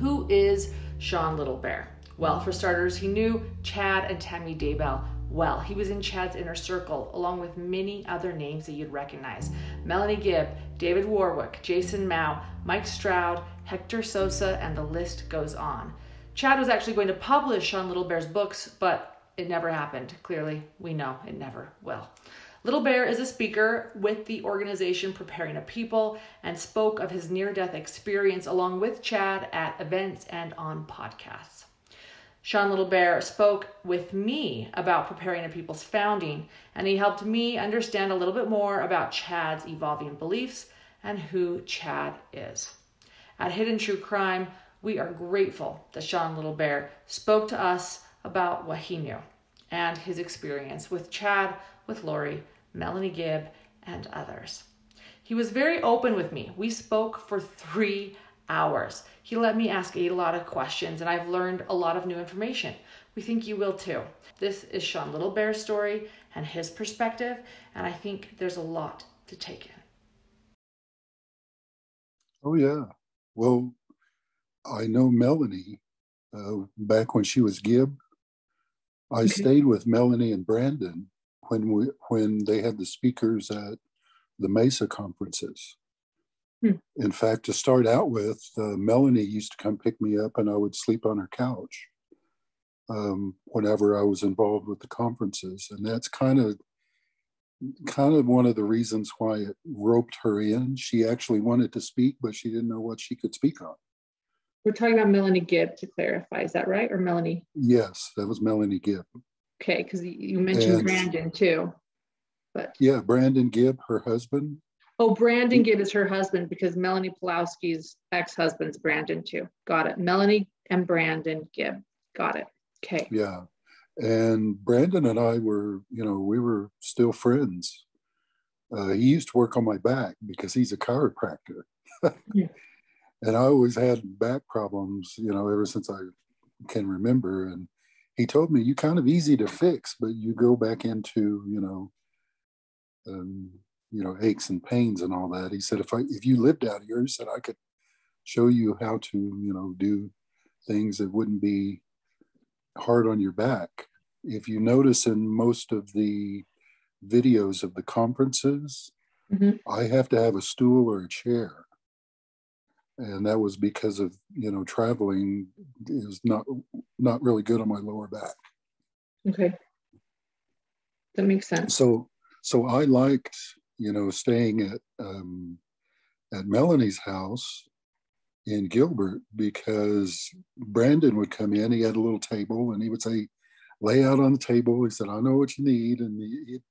Who is Shawn Littlebear? Well, for starters, he knew Chad and Tammy Daybell well. He was in Chad's inner circle, along with many other names that you'd recognize Melanie Gibb, David Warwick, Jason Mow, Mike Stroud, Hector Sosa, and the list goes on. Chad was actually going to publish Shawn Littlebear's books, but it never happened. Clearly, we know it never will. Littlebear is a speaker with the organization Preparing a People and spoke of his near death experience along with Chad at events and on podcasts. Shawn Littlebear spoke with me about Preparing a People's founding, and he helped me understand a little bit more about Chad's evolving beliefs and who Chad is. At Hidden True Crime, we are grateful that Shawn Littlebear spoke to us about what he knew and his experience with Chad, with Lori, Melanie Gibb, and others. He was very open with me. We spoke for three hours. He let me ask a lot of questions, and I've learned a lot of new information. We think you will too. This is Shawn Littlebear's story and his perspective, and I think there's a lot to take in. Oh, yeah. Well, I know Melanie uh, back when she was Gibb. I stayed with Melanie and Brandon when we when they had the speakers at the Mesa conferences. Hmm. In fact, to start out with, uh, Melanie used to come pick me up, and I would sleep on her couch um, whenever I was involved with the conferences, and that's kind of kind of one of the reasons why it roped her in. She actually wanted to speak, but she didn't know what she could speak on. We're talking about Melanie Gibb to clarify. Is that right? Or Melanie? Yes, that was Melanie Gibb. Okay, because you mentioned and, Brandon too. But yeah, Brandon Gibb, her husband. Oh, Brandon Gibb is her husband because Melanie Pulowski's ex-husband's Brandon too. Got it. Melanie and Brandon Gibb. Got it. Okay. Yeah. And Brandon and I were, you know, we were still friends. Uh, he used to work on my back because he's a chiropractor. yeah. And I always had back problems, you know, ever since I can remember. And he told me, you kind of easy to fix, but you go back into, you know, um, you know, aches and pains and all that. He said, if I, if you lived out here, he said, I could show you how to, you know, do things that wouldn't be hard on your back. If you notice in most of the videos of the conferences, mm-hmm. I have to have a stool or a chair. And that was because of, you know, traveling is not not really good on my lower back. Okay. That makes sense. So so I liked, you know, staying at um, at Melanie's house in Gilbert because Brandon would come in. He had a little table and he would say, lay out on the table. He said, I know what you need. And he'd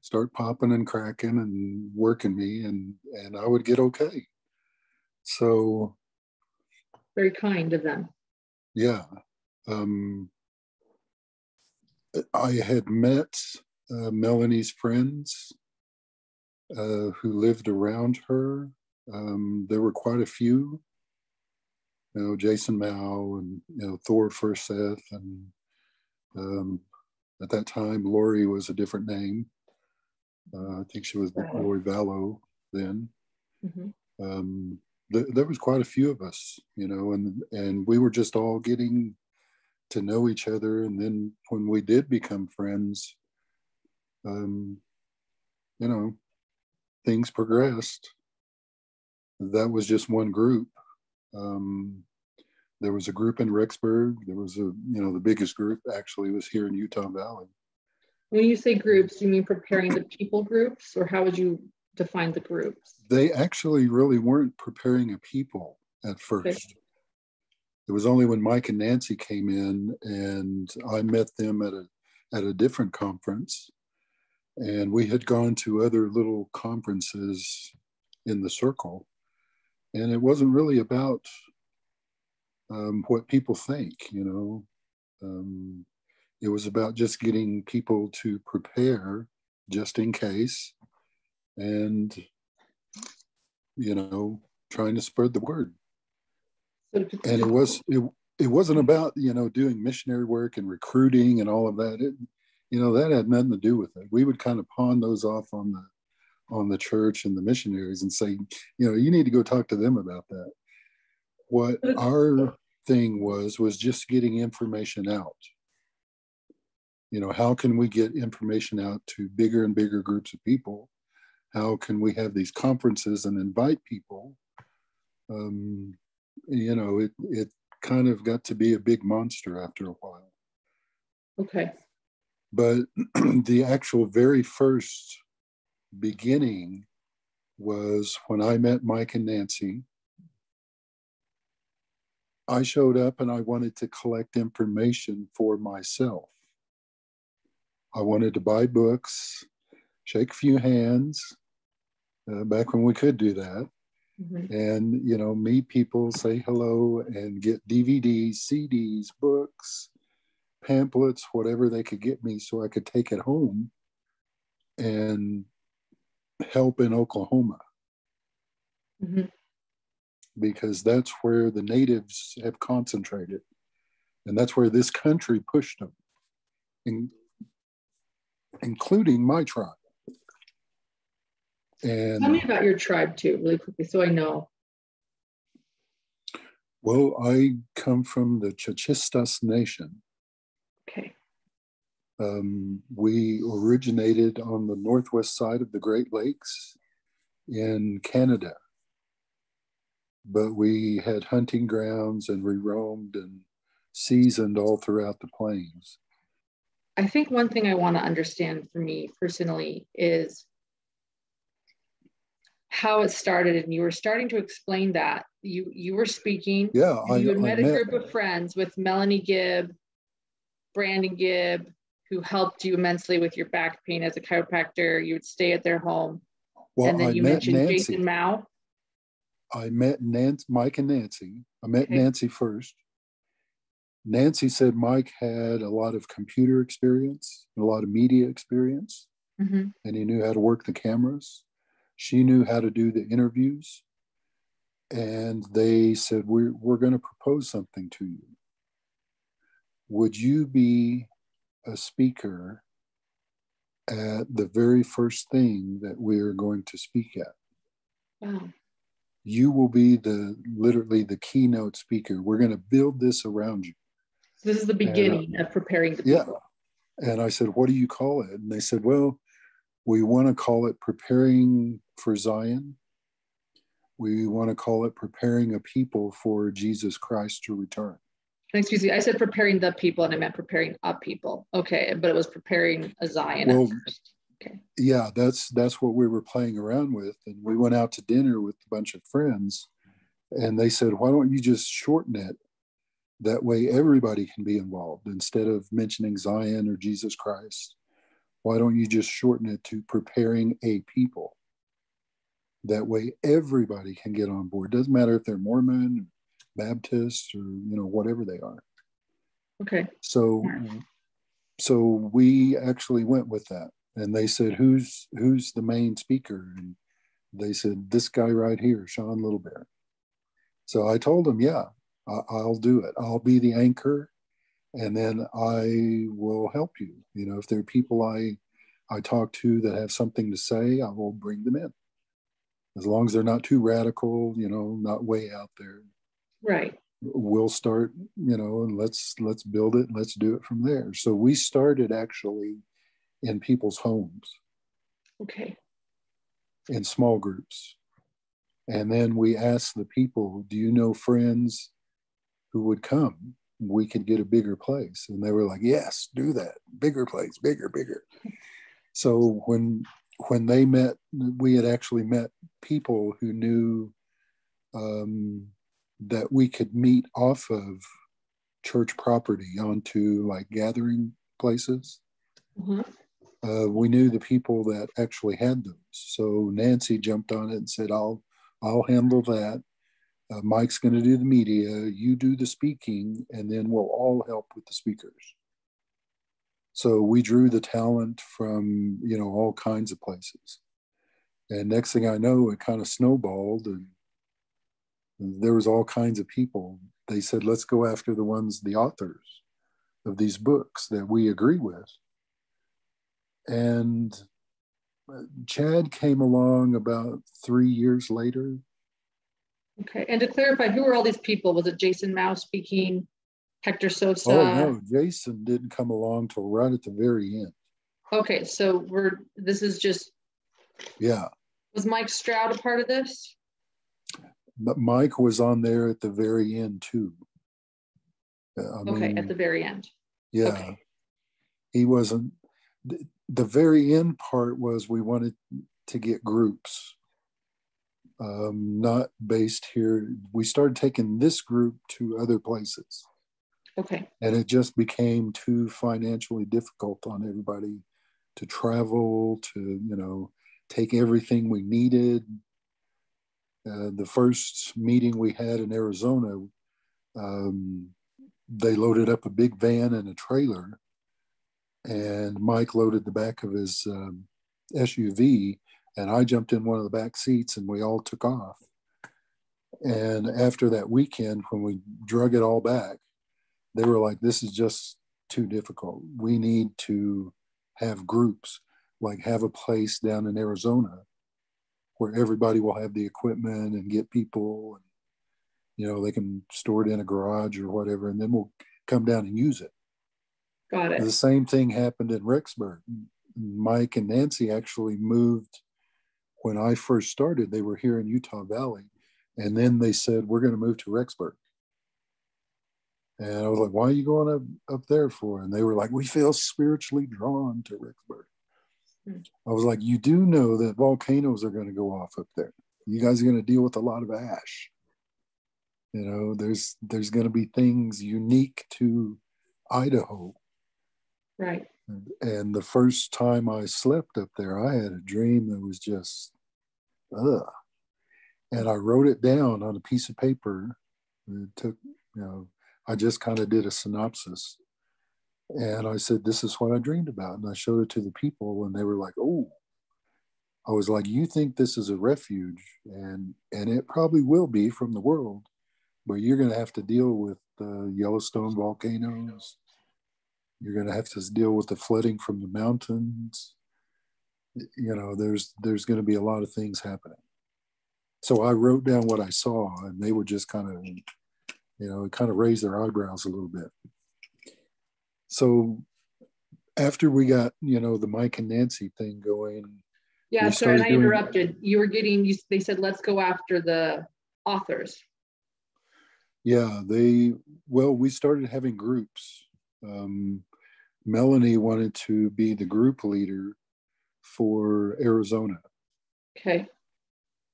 start popping and cracking and working me and, and I would get okay. So very kind of them. Yeah. Um, I had met uh, Melanie's friends uh, who lived around her. Um, there were quite a few you know, Jason Mow and, you know, Thor Furseth. And um, at that time, Lori was a different name. Uh, I think she was Lori Vallow then. Mm-hmm. Um, th- there was quite a few of us, you know, and, and we were just all getting to know each other. And then when we did become friends, um, you know, things progressed. That was just one group. Um, there was a group in Rexburg. There was a, you know, the biggest group actually was here in Utah Valley. When you say groups, do you mean preparing the people groups, or how would you define the groups? They actually really weren't preparing a people at first. Okay. It was only when Mike and Nancy came in, and I met them at a at a different conference, and we had gone to other little conferences in the circle, and it wasn't really about um, what people think, you know. Um, it was about just getting people to prepare just in case and, you know, trying to spread the word. And it was, it, it wasn't about, you know, doing missionary work and recruiting and all of that. It, you know, that had nothing to do with it. We would kind of pawn those off on the, on the church and the missionaries and say, you know, you need to go talk to them about that what our thing was was just getting information out you know how can we get information out to bigger and bigger groups of people how can we have these conferences and invite people? Um, you know it it kind of got to be a big monster after a while. Okay. But the actual very first beginning was when i met mike and nancy. I showed up and I wanted to collect information for myself. I wanted to buy books, shake a few hands, uh, back when we could do that, mm-hmm. and you know, meet people, say hello, and get DVDs, CDs, books, pamphlets, whatever they could get me, so I could take it home and help in Oklahoma. Mm-hmm because that's where the natives have concentrated. And that's where this country pushed them, in, including my tribe. And tell me about your tribe too, really quickly, so I know. Well, I come from the Chichistas Nation. Okay. Um, we originated on the northwest side of the Great Lakes in Canada but we had hunting grounds and we roamed and seasoned all throughout the plains. I think one thing I want to understand for me personally is how it started and you were starting to explain that you you were speaking yeah you had met, met a group of friends with melanie gibb brandon gibb who helped you immensely with your back pain as a chiropractor you would stay at their home well, and then I you mentioned Nancy. jason mow I met Nancy, Mike and Nancy. I met okay. Nancy first. Nancy said Mike had a lot of computer experience, a lot of media experience, mm-hmm. and he knew how to work the cameras. She knew how to do the interviews. And they said, We're, we're going to propose something to you. Would you be a speaker at the very first thing that we're going to speak at? Wow you will be the literally the keynote speaker. We're going to build this around you. This is the beginning and, uh, of preparing the people. Yeah. And I said, what do you call it? And they said, well, we want to call it preparing for Zion. We want to call it preparing a people for Jesus Christ to return. Excuse me, I said preparing the people and I meant preparing a people. Okay, but it was preparing a Zion. Well, Okay. Yeah, that's that's what we were playing around with, and we went out to dinner with a bunch of friends, and they said, "Why don't you just shorten it? That way, everybody can be involved instead of mentioning Zion or Jesus Christ. Why don't you just shorten it to preparing a people? That way, everybody can get on board. Doesn't matter if they're Mormon, Baptist, or you know whatever they are. Okay. So, um, so we actually went with that and they said, "Who's who's the main speaker?" And they said, "This guy right here, Shawn Littlebear." So I told them, "Yeah, I'll do it. I'll be the anchor, and then I will help you. You know, if there are people I I talk to that have something to say, I will bring them in, as long as they're not too radical. You know, not way out there. Right. We'll start. You know, and let's let's build it. and Let's do it from there. So we started actually in people's homes. Okay. In small groups. And then we asked the people, Do you know friends who would come? We could get a bigger place. And they were like, Yes, do that. Bigger place, bigger, bigger. So when when they met, we had actually met people who knew um, that we could meet off of church property onto like gathering places. Mm-hmm uh, we knew the people that actually had those. So Nancy jumped on it and said, "I'll I'll handle that. Uh, Mike's going to do the media. You do the speaking, and then we'll all help with the speakers." So we drew the talent from you know all kinds of places, and next thing I know, it kind of snowballed, and there was all kinds of people. They said, "Let's go after the ones, the authors of these books that we agree with." And Chad came along about three years later. Okay, and to clarify, who were all these people? Was it Jason Mow speaking? Hector Sosa? Oh no, Jason didn't come along till right at the very end. Okay, so we're this is just. Yeah. Was Mike Stroud a part of this? But Mike was on there at the very end too. Uh, I okay, at the very end. Yeah. Okay. He wasn't. The very end part was we wanted to get groups, um, not based here. We started taking this group to other places. Okay. And it just became too financially difficult on everybody to travel, to, you know, take everything we needed. Uh, the first meeting we had in Arizona, um, they loaded up a big van and a trailer, and Mike loaded the back of his um, SUV, and I jumped in one of the back seats, and we all took off. And after that weekend, when we drug it all back, they were like, this is just too difficult. We need to have groups, like have a place down in Arizona where everybody will have the equipment and get people and you know they can store it in a garage or whatever and then we'll come down and use it got it the same thing happened in rexburg mike and nancy actually moved when i first started they were here in utah valley and then they said we're going to move to rexburg and I was like, why are you going up, up there for? And they were like, we feel spiritually drawn to Rexburg. Hmm. I was like, you do know that volcanoes are going to go off up there. You guys are going to deal with a lot of ash. You know, there's there's going to be things unique to Idaho. Right. And, the first time I slept up there, I had a dream that was just, ugh. And I wrote it down on a piece of paper. It took, you know, I just kind of did a synopsis. And I said, This is what I dreamed about. And I showed it to the people, and they were like, Oh, I was like, You think this is a refuge, and and it probably will be from the world, but you're going to have to deal with the Yellowstone volcanoes. You're going to have to deal with the flooding from the mountains. You know, there's there's going to be a lot of things happening. So I wrote down what I saw, and they were just kind of you know, kind of raised their eyebrows a little bit. So after we got, you know, the Mike and Nancy thing going. Yeah, sorry, I interrupted. You were getting, you, they said, let's go after the authors. Yeah, they, well, we started having groups. Um, Melanie wanted to be the group leader for Arizona. Okay.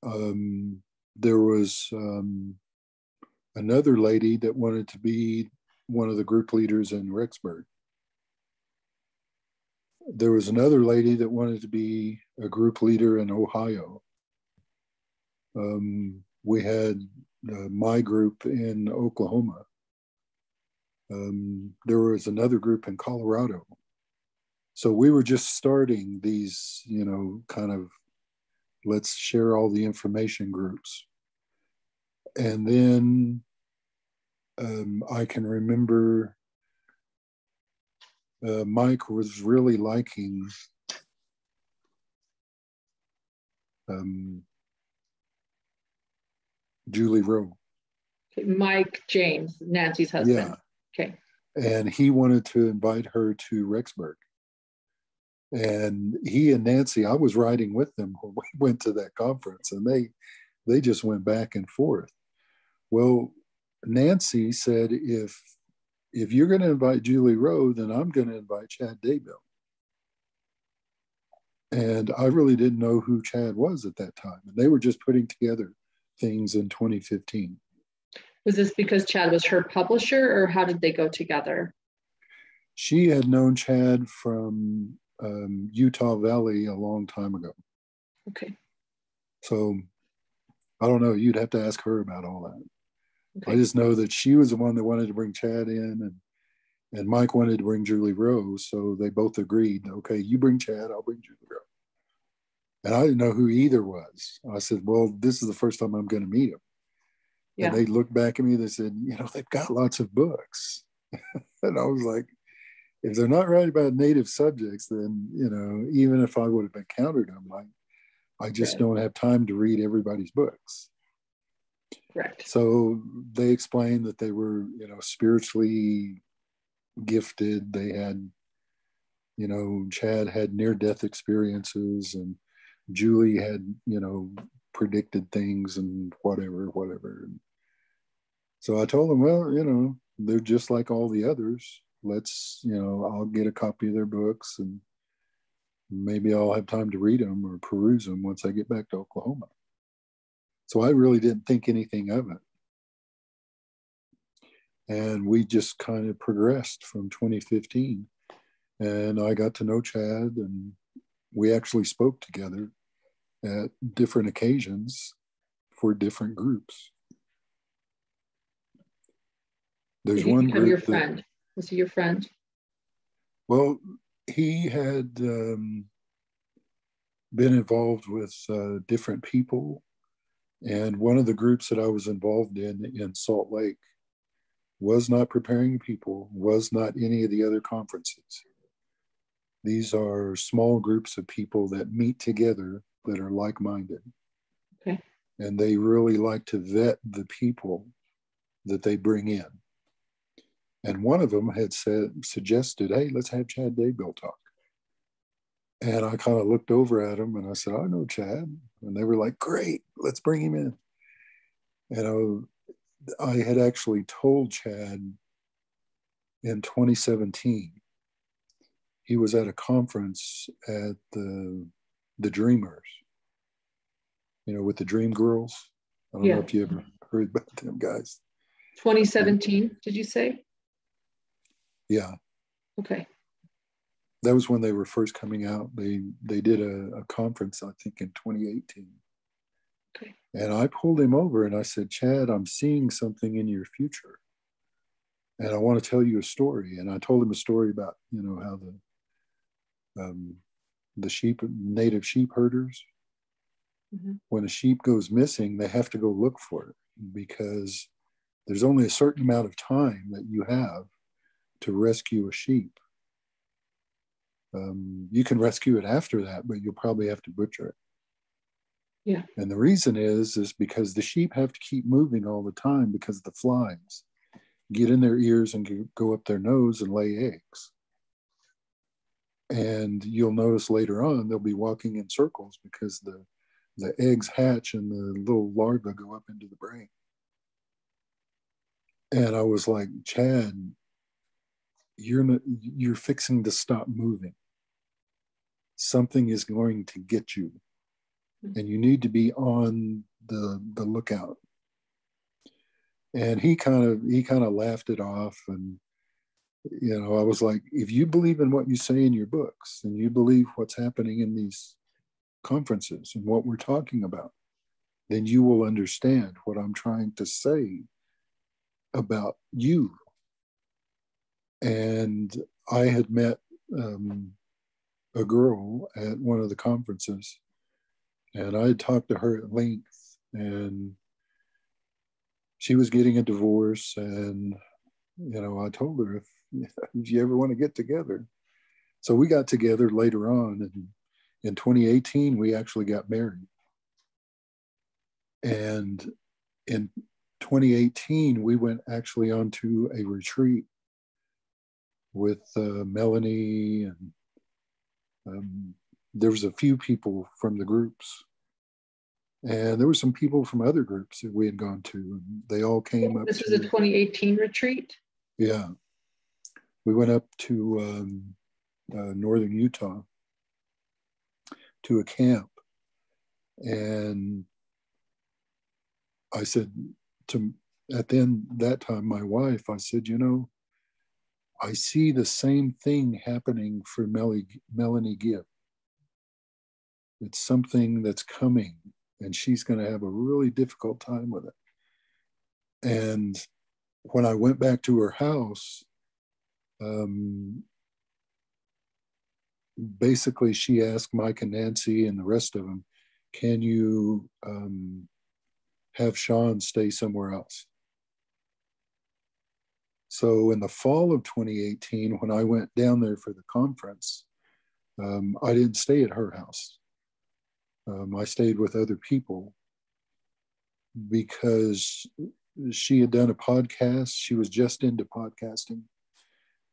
Um, there was um, another lady that wanted to be one of the group leaders in Rexburg. There was another lady that wanted to be a group leader in Ohio. Um, we had uh, my group in Oklahoma. Um, there was another group in Colorado. So we were just starting these, you know, kind of let's share all the information groups. And then um, I can remember uh, Mike was really liking um, Julie Rowe. Mike James, Nancy's husband. Yeah. Okay. And he wanted to invite her to Rexburg. And he and Nancy, I was riding with them when we went to that conference, and they they just went back and forth. Well, Nancy said, if if you're going to invite Julie Rowe, then I'm going to invite Chad Daybell. And I really didn't know who Chad was at that time. And they were just putting together things in 2015. Was this because Chad was her publisher, or how did they go together? She had known Chad from um, Utah Valley a long time ago. Okay. So I don't know. You'd have to ask her about all that. Okay. I just know that she was the one that wanted to bring Chad in, and and Mike wanted to bring Julie Rowe, so they both agreed. Okay, you bring Chad, I'll bring Julie Rowe. And I didn't know who either was. I said, "Well, this is the first time I'm going to meet him." Yeah. And they looked back at me. They said, "You know, they've got lots of books," and I was like, "If they're not writing about native subjects, then you know, even if I would have encountered them, like, I just don't have time to read everybody's books." Correct. So they explained that they were, you know, spiritually gifted. They had, you know, Chad had near death experiences and Julie had, you know, predicted things and whatever, whatever. So I told them, well, you know, they're just like all the others. Let's, you know, I'll get a copy of their books and maybe I'll have time to read them or peruse them once I get back to Oklahoma. So I really didn't think anything of it. And we just kind of progressed from 2015. And I got to know Chad, and we actually spoke together at different occasions for different groups. There's one become your friend? That, Was he your friend? Well, he had um, been involved with uh, different people. And one of the groups that I was involved in in Salt Lake was not preparing people, was not any of the other conferences. These are small groups of people that meet together that are like minded. Okay. And they really like to vet the people that they bring in. And one of them had said, suggested, hey, let's have Chad Daybell talk. And I kind of looked over at him and I said, I know Chad. And they were like, great, let's bring him in. And I, I had actually told Chad in 2017, he was at a conference at the, the Dreamers, you know, with the Dream Girls. I don't yeah. know if you ever heard about them guys. 2017, did you say? Yeah. Okay. That was when they were first coming out. They they did a, a conference, I think, in 2018. Okay. And I pulled him over and I said, Chad, I'm seeing something in your future. And I want to tell you a story. And I told him a story about, you know, how the um, the sheep native sheep herders mm-hmm. when a sheep goes missing they have to go look for it because there's only a certain amount of time that you have to rescue a sheep. Um, you can rescue it after that, but you'll probably have to butcher it. Yeah. And the reason is is because the sheep have to keep moving all the time because the flies get in their ears and go up their nose and lay eggs. And you'll notice later on they'll be walking in circles because the the eggs hatch and the little larvae go up into the brain. And I was like, Chad, you're not, you're fixing to stop moving. Something is going to get you, and you need to be on the the lookout. And he kind of he kind of laughed it off, and you know I was like, if you believe in what you say in your books, and you believe what's happening in these conferences and what we're talking about, then you will understand what I'm trying to say about you and I had met um, a girl at one of the conferences, and I had talked to her at length, and she was getting a divorce, and you know, I told her if, if you ever want to get together, so we got together later on, and in 2018 we actually got married, and in 2018 we went actually onto a retreat with uh, Melanie and um, there was a few people from the groups. And there were some people from other groups that we had gone to and they all came this up this was a 2018 retreat? Yeah. We went up to um, uh, northern utah to a camp. And i said to at the end that time my wife i said you know I see the same thing happening for Melanie, Gibb. It's something that's coming, and she's going to have a really difficult time with it. And when I went back to her house, um, basically she asked Mike and Nancy and the rest of them, "Can you um, have Shawn stay somewhere else?" So in the fall of 2018, when I went down there for the conference, um, I didn't stay at her house. Um, I stayed with other people because she had done a podcast. She was just into podcasting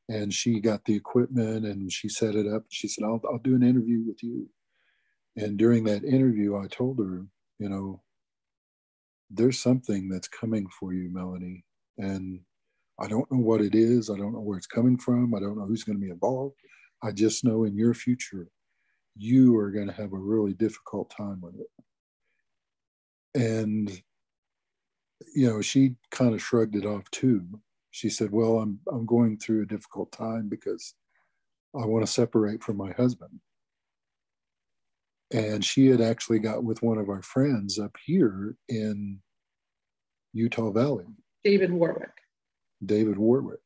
and she got the equipment and she set it up. She said, I'll, I'll do an interview with you. And during that interview, I told her, you know, there's something that's coming for you, Melanie. And I don't know what it is. I don't know where it's coming from. I don't know who's going to be involved. I just know in your future, you are going to have a really difficult time with it. And, you know, she kind of shrugged it off too. She said, Well, I'm, I'm going through a difficult time because I want to separate from my husband. And she had actually got with one of our friends up here in Utah Valley. David Warwick. David Warwick.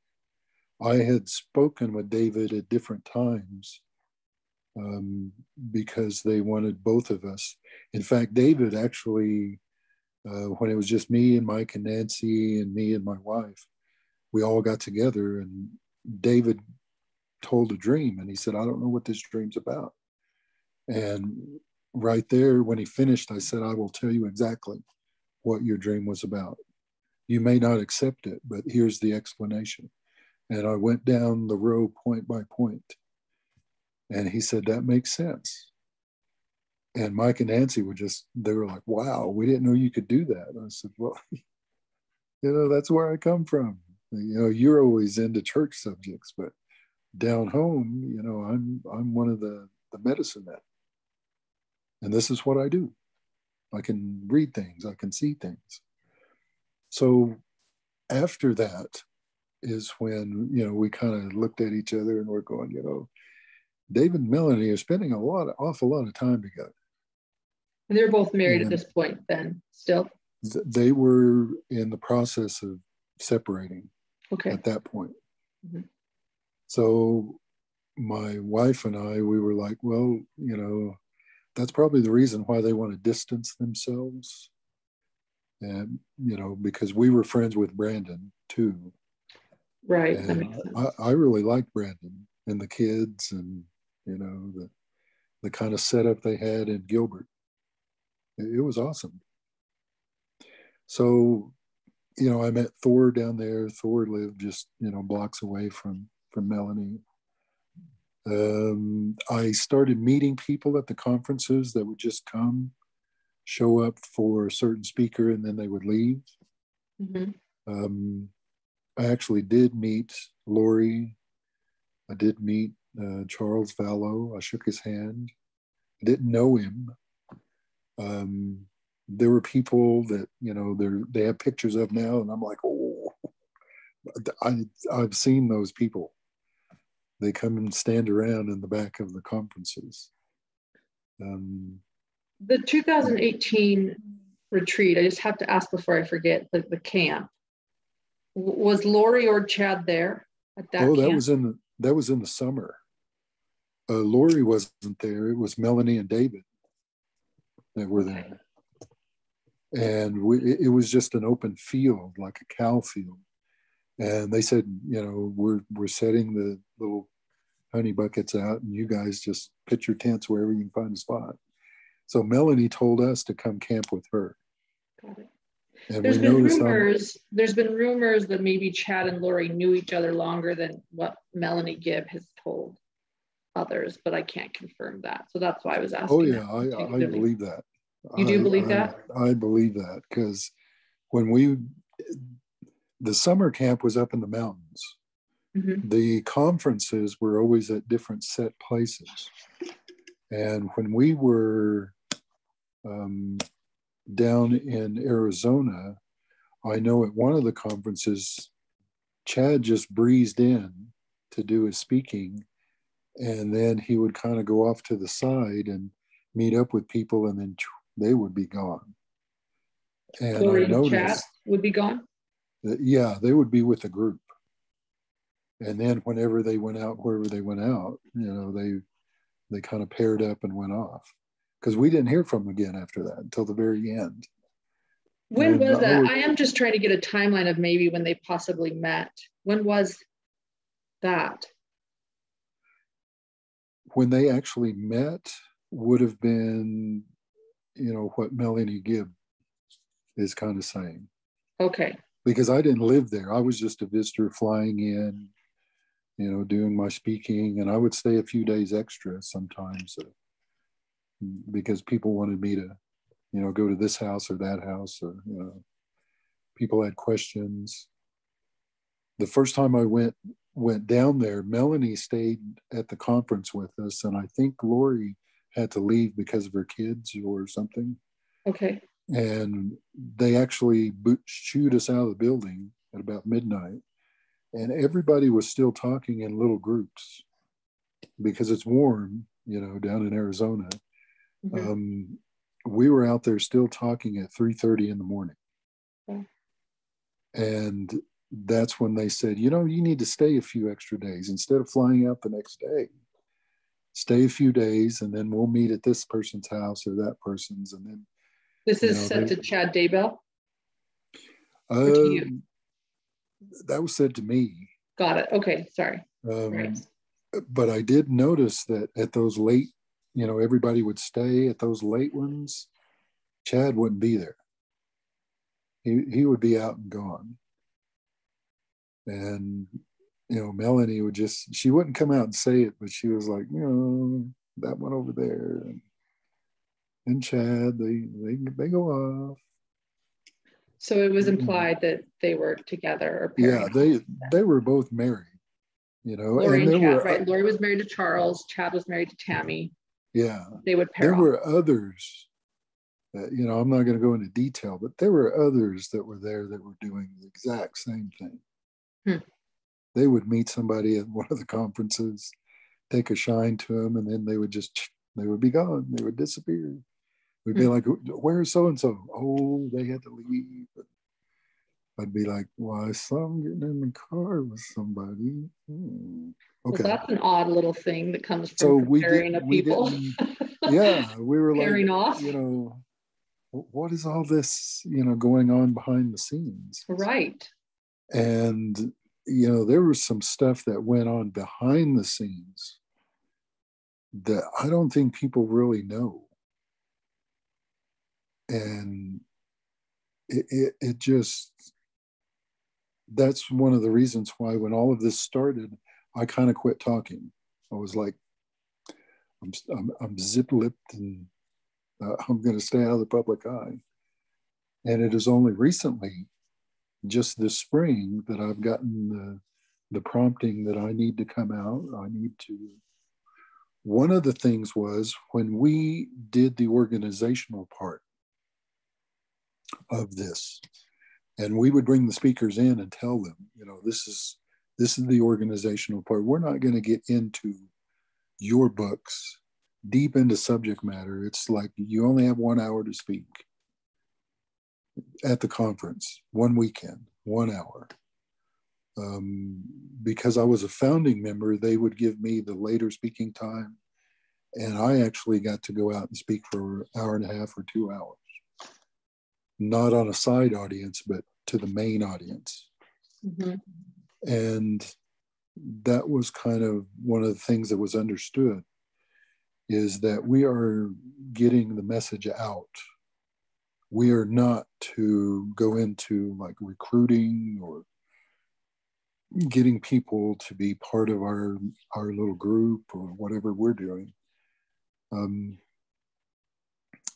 I had spoken with David at different times um, because they wanted both of us. In fact, David actually, uh, when it was just me and Mike and Nancy and me and my wife, we all got together and David told a dream and he said, I don't know what this dream's about. And right there, when he finished, I said, I will tell you exactly what your dream was about. You may not accept it, but here's the explanation. And I went down the row point by point. And he said, That makes sense. And Mike and Nancy were just, they were like, Wow, we didn't know you could do that. And I said, Well, you know, that's where I come from. You know, you're always into church subjects, but down home, you know, I'm I'm one of the the medicine men. And this is what I do. I can read things, I can see things. So after that is when, you know, we kind of looked at each other and we're going, you know, David and Melanie are spending a lot, awful lot of time together. And they're both married and at this point then, still? Th- they were in the process of separating okay. at that point. Mm-hmm. So my wife and I, we were like, well, you know, that's probably the reason why they want to distance themselves and you know because we were friends with brandon too. Right I, I really liked brandon and the kids and you know the the kind of setup they had in gilbert. It, it was awesome. So you know i met thor down there. Thor lived just you know blocks away from from melanie. Um, i started meeting people at the conferences that would just come show up for a certain speaker and then they would leave. Mm-hmm. Um, I actually did meet Lori. I did meet uh, Charles Vallow. I shook his hand. I didn't know him. Um, there were people that you know they they have pictures of now, and I'm like, oh, I I've seen those people. They come and stand around in the back of the conferences. Um, the 2018 retreat, I just have to ask before I forget the, the camp. Was Lori or Chad there at that? Oh, that was in the, that was in the summer. Uh, Lori wasn't there. It was Melanie and David that were there, and we, it was just an open field, like a cow field. And they said, you know, we're we're setting the little honey buckets out, and you guys just pitch your tents wherever you can find a spot. So Melanie told us to come camp with her. Got it. And there's been rumors. How, there's been rumors that maybe Chad and Lori knew each other longer than what Melanie Gibb has told others, but I can't confirm that. So that's why I was asking. Oh yeah, I, I believe that. You do I, believe that? I, I believe that because when we, the summer camp was up in the mountains. Mm-hmm. The conferences were always at different set places. And when we were um, down in Arizona, I know at one of the conferences, Chad just breezed in to do his speaking, and then he would kind of go off to the side and meet up with people, and then they would be gone. And Lori I noticed Chad would be gone. That, yeah, they would be with a group, and then whenever they went out, wherever they went out, you know, they they kind of paired up and went off because we didn't hear from them again after that until the very end. When and was that? I am just trying to get a timeline of maybe when they possibly met. When was that? When they actually met would have been, you know, what Melanie Gibb is kind of saying. Okay. Because I didn't live there. I was just a visitor flying in, you know, doing my speaking, and I would stay a few days extra sometimes uh, because people wanted me to, you know, go to this house or that house, or you know, people had questions. The first time I went went down there, Melanie stayed at the conference with us, and I think Lori had to leave because of her kids or something. Okay. And they actually boot, shoot us out of the building at about midnight and everybody was still talking in little groups because it's warm, you know, down in Arizona. Mm-hmm. Um, we were out there still talking at 3:30 in the morning, and that's when they said, you know, you need to stay a few extra days instead of flying out the next day. Stay a few days, and then we'll meet at this person's house or that person's, and then. This is know, said they, to Chad Daybell. Um, that was said to me. Got it. Okay, sorry. Um, right. But I did notice that at those late, you know, everybody would stay at those late ones. Chad wouldn't be there. He he would be out and gone. And you know, Melanie would just she wouldn't come out and say it, but she was like, you know, that one over there, and, and Chad, they they they go off. So it was implied that they were together or Yeah, they they were both married. You know, Lori and, and Chad, were, right? Lori was married to Charles. Chad was married to Tammy. Yeah, they would pair. There off. were others. That, you know, I'm not going to go into detail, but there were others that were there that were doing the exact same thing. Hmm. They would meet somebody at one of the conferences, take a shine to them, and then they would just they would be gone. They would disappear. We'd be hmm. like, "Where's so and so?" Oh, they had to leave. I'd be like, "Well, I saw them getting in the car with somebody." Hmm. Okay, well, that's an odd little thing that comes from so we comparing did, people. yeah, we were like, off. you know, what is all this, you know, going on behind the scenes? Right. And you know, there was some stuff that went on behind the scenes that I don't think people really know and it, it, it just that's one of the reasons why when all of this started i kind of quit talking. I was like i'm, I'm, I'm zip-lipped and uh, i'm going to stay out of the public eye. And it is only recently just this spring that i've gotten the the prompting that i need to come out i need to. One of the things was when we did the organizational part of this and we would bring the speakers in and tell them you know this is this is the organizational part. We're not going to get into your books deep into subject matter. It's like you only have one hour to speak at the conference one weekend one hour. Um, because i was a founding member they would give me the later speaking time and i actually got to go out and speak for an hour and a half or two hours not on a side audience, but to the main audience. Mm-hmm. And that was kind of one of the things that was understood is that we are getting the message out. We are not to go into like recruiting or getting people to be part of our our little group or whatever we're doing. Um,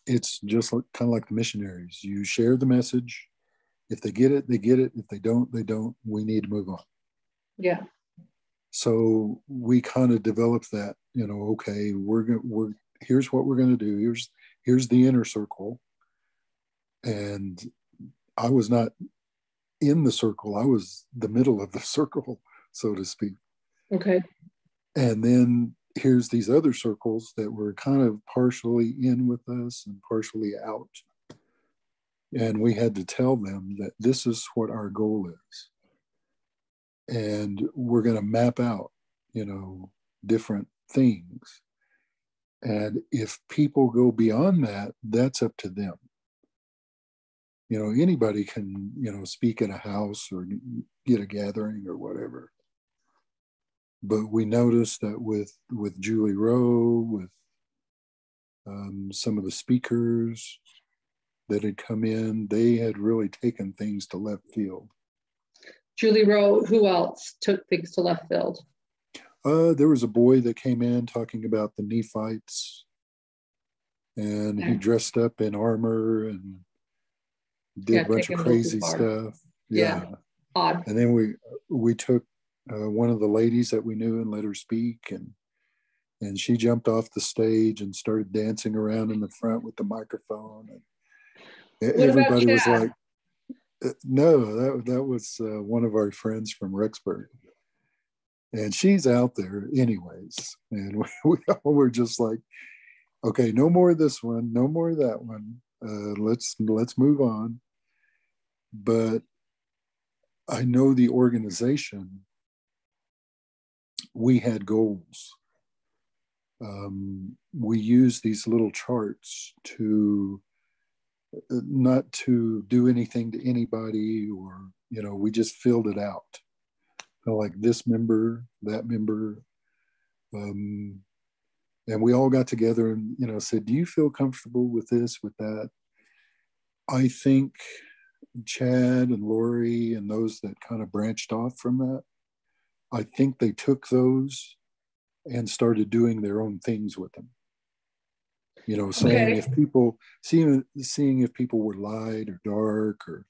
it's just like, kind of like the missionaries. You share the message. If they get it, they get it. If they don't, they don't. We need to move on. Yeah. So we kind of developed that. You know, okay, we're going. We're here's what we're going to do. Here's here's the inner circle. And I was not in the circle. I was the middle of the circle, so to speak. Okay. And then here's these other circles that were kind of partially in with us and partially out. And we had to tell them that this is what our goal is. And we're going to map out, you know, different things. And if people go beyond that, that's up to them. You know, anybody can, you know, speak at a house or get a gathering or whatever but we noticed that with with Julie Rowe, with um, some of the speakers, that had come in, they had really taken things to left field. Julie Rowe, who else took things to left field? Uh, there was a boy that came in talking about the Nephites, and okay. he dressed up in armor and did yeah, a bunch of crazy stuff. Yeah. yeah. odd. And then we we took uh, one of the ladies that we knew and let her speak, and and she jumped off the stage and started dancing around in the front with the microphone. And what everybody was like, uh, "No, that that was uh, one of our friends from Rexburg." And she's out there anyways. And we, we all were just like, okay, no more of this one, no more of that one. Uh, let's let's move on. But I know the organization. We had goals. Um, we use these little charts to uh, not to do anything to anybody or you know we just filled it out. Like this member that member. Um, and we all got together and you know said do you feel comfortable with this with that? I think chad and lori and those that kind of branched off from that i think they took those and started doing their own things with them. You know, saying okay. if people seeing seeing if people were light or dark or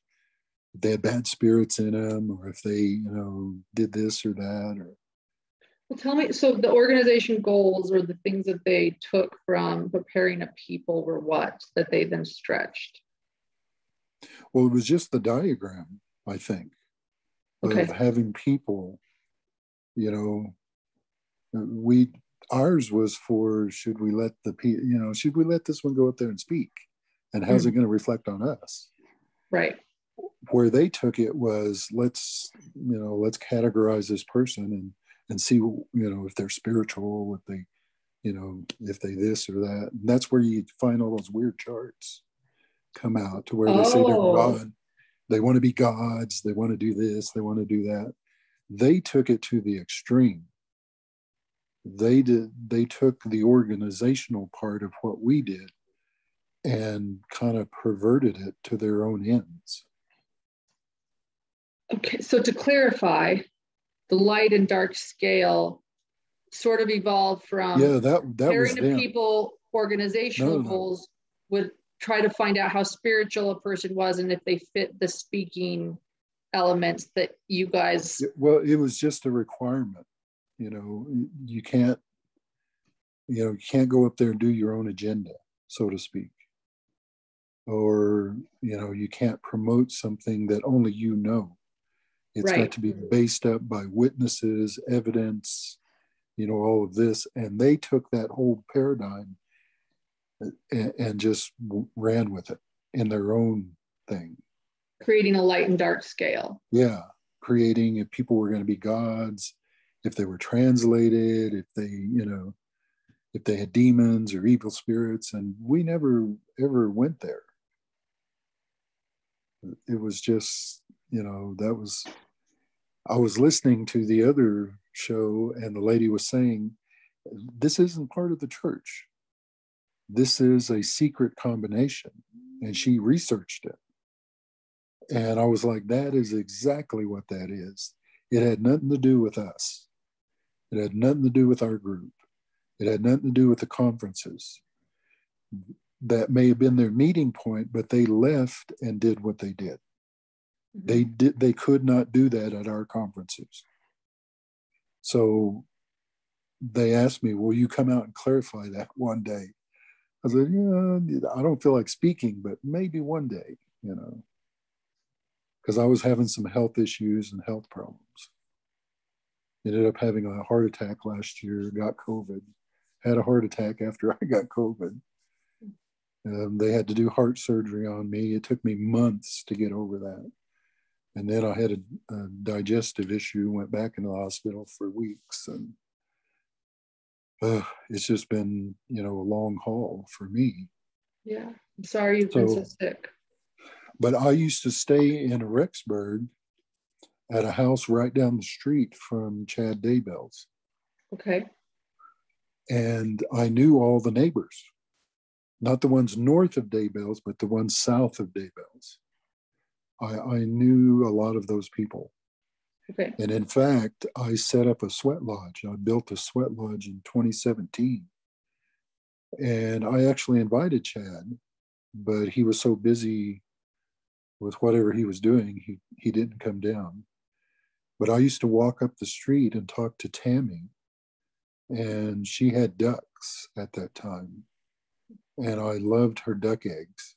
they had bad spirits in them or if they you know did this or that or well tell me so the organization goals or the things that they took from preparing a people were what that they then stretched well it was just the diagram i think okay. of having people you know we ours was for should we let the you know should we let this one go up there and speak? And how's mm-hmm. it going to reflect on us? Right. Where they took it was let's you know let's categorize this person and and see you know if they're spiritual if they you know if they this or that. And that's where you find all those weird charts come out to where they oh. say they're oh. god. They want to be gods. They want to do this. They want to do that they took it to the extreme they did they took the organizational part of what we did and kind of perverted it to their own ends okay so to clarify the light and dark scale sort of evolved from yeah that that was them. people organizational no, no. goals would try to find out how spiritual a person was and if they fit the speaking elements that you guys well it was just a requirement you know, you can't, you know, you can't go up there and do your own agenda, so to speak. Or, you know, you can't promote something that only you know. It's right. got to be based up by witnesses, evidence, you know, all of this. And they took that whole paradigm uh, and, and just ran with it in their own thing. Creating a light and dark scale. Yeah. Creating if people were going to be gods, if they were translated, if they, you know, if they had demons or evil spirits, and we never ever went there. It was just, you know, that was. I was listening to the other show, and the lady was saying, "This isn't part of the church. This is a secret combination," and she researched it. And I was like, that is exactly what that is. It had nothing to do with us. It had nothing to do with our group. It had nothing to do with the conferences. That may have been their meeting point, but they left and did what they did. Mm-hmm. They did they could not do that at our conferences. So they asked me, Will you come out and clarify that one day? I said, Yeah, I don't feel like speaking, but maybe one day, you know, because I was having some health issues and health problems ended up having a heart attack last year, got COVID, had a heart attack after I got COVID. Um, they had to do heart surgery on me. It took me months to get over that. And then I had a, a digestive issue, went back into the hospital for weeks. And uh, it's just been, you know, a long haul for me. Yeah. I'm sorry you've so, been so sick. But I used to stay in Rexburg at a house right down the street from Chad Daybell's. Okay. And I knew all the neighbors not the ones north of Daybell's, but the ones south of Daybell's. I, I knew a lot of those people. Okay. And in fact, I set up a sweat lodge. I built a sweat lodge in 2017. And I actually invited Chad, but he was so busy with whatever he was doing, he, he didn't come down. But I used to walk up the street and talk to Tammy, and she had ducks at that time. And I loved her duck eggs.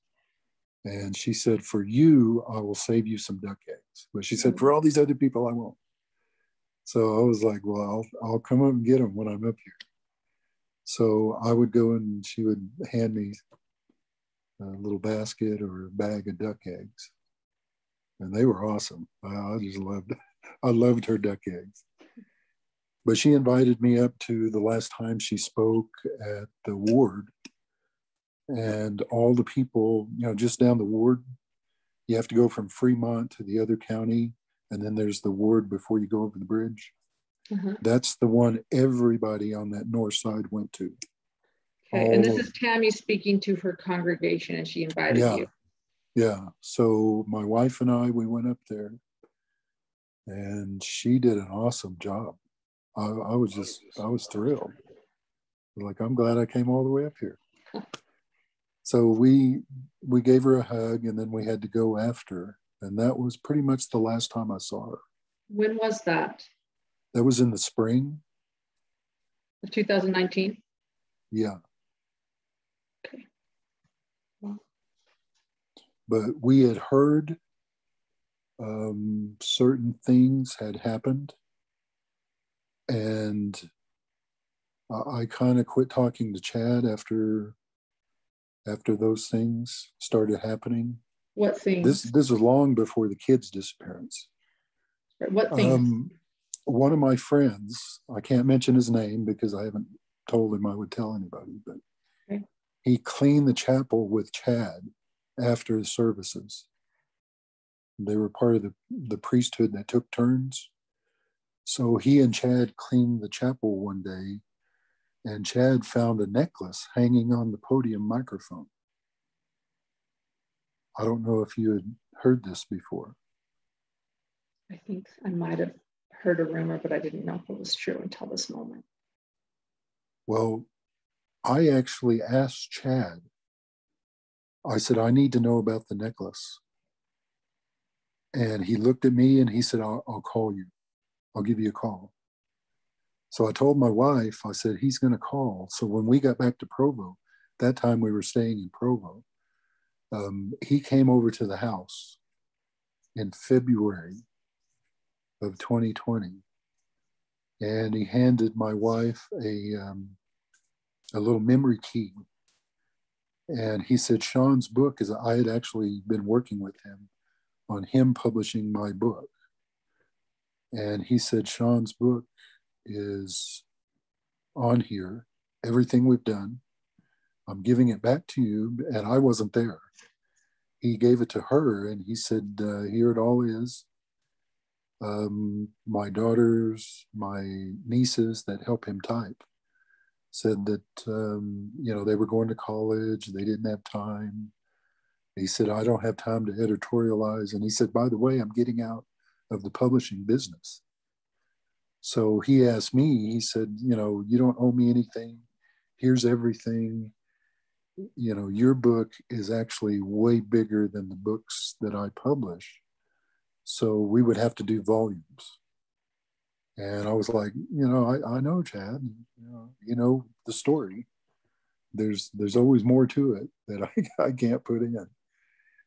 And she said, For you, I will save you some duck eggs. But she said, For all these other people, I won't. So I was like, Well, I'll, I'll come up and get them when I'm up here. So I would go and she would hand me a little basket or a bag of duck eggs. And they were awesome. I just loved I loved her duck eggs. But she invited me up to the last time she spoke at the ward and all the people, you know, just down the ward. You have to go from Fremont to the other county, and then there's the ward before you go over the bridge. Mm-hmm. That's the one everybody on that north side went to. Okay, all and this is Tammy speaking to her congregation, and she invited yeah, you. Yeah. So my wife and I, we went up there, and she did an awesome job. I, I was oh, just, I was thrilled. Like, I'm glad I came all the way up here. so we we gave her a hug and then we had to go after and that was pretty much the last time i saw her when was that that was in the spring of 2019 yeah okay well. But we had heard um, certain things had happened and I, I kind of quit talking to chad after after those things started happening. What things? This this was long before the kid's disappearance. What things? Um, one of my friends, I can't mention his name because I haven't told him I would tell anybody, but okay. he cleaned the chapel with Chad after the services. They were part of the, the priesthood that took turns. So he and Chad cleaned the chapel one day and Chad found a necklace hanging on the podium microphone. I don't know if you had heard this before. I think I might have heard a rumor, but I didn't know if it was true until this moment. Well, I actually asked Chad, I said, I need to know about the necklace. And he looked at me and he said, I'll, I'll call you. I'll give you a call. So I told my wife, I said, he's going to call. So when we got back to Provo, that time we were staying in Provo, um, he came over to the house in February of 2020. And he handed my wife a, um, a little memory key. And he said, Shawn's book is, I had actually been working with him on him publishing my book. And he said, Shawn's book is on here, everything we've done. I'm giving it back to you, and I wasn't there. He gave it to her, and he said, uh, Here it all is. Um, my daughters, my nieces that help him type said that, um, you know, they were going to college, they didn't have time. He said, I don't have time to editorialize. And he said, By the way, I'm getting out of the publishing business. So he asked me, he said, You know, you don't owe me anything. Here's everything. You know, your book is actually way bigger than the books that I publish. So we would have to do volumes. And I was like, you know, I, I know, Chad, you know, you know the story. There's there's always more to it that I, I can't put in.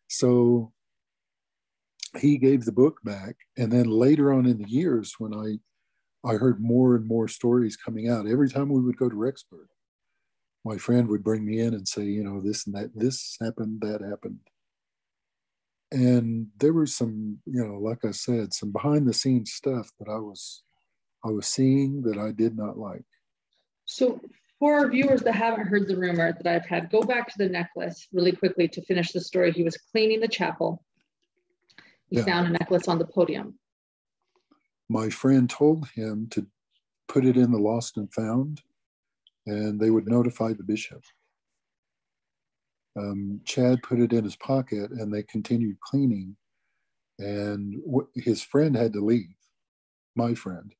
So he gave the book back. And then later on in the years, when I I heard more and more stories coming out. Every time we would go to Rexburg, my friend would bring me in and say, you know, this and that, this happened, that happened. And there was some, you know, like I said, some behind the scenes stuff that I was I was seeing that I did not like. So for our viewers that haven't heard the rumor that I've had, go back to the necklace really quickly to finish the story. He was cleaning the chapel. He yeah. found a necklace on the podium my friend told him to put it in the lost and found, and they would notify the bishop. um, Chad put it in his pocket and they continued cleaning. And his friend had to leave, my friend.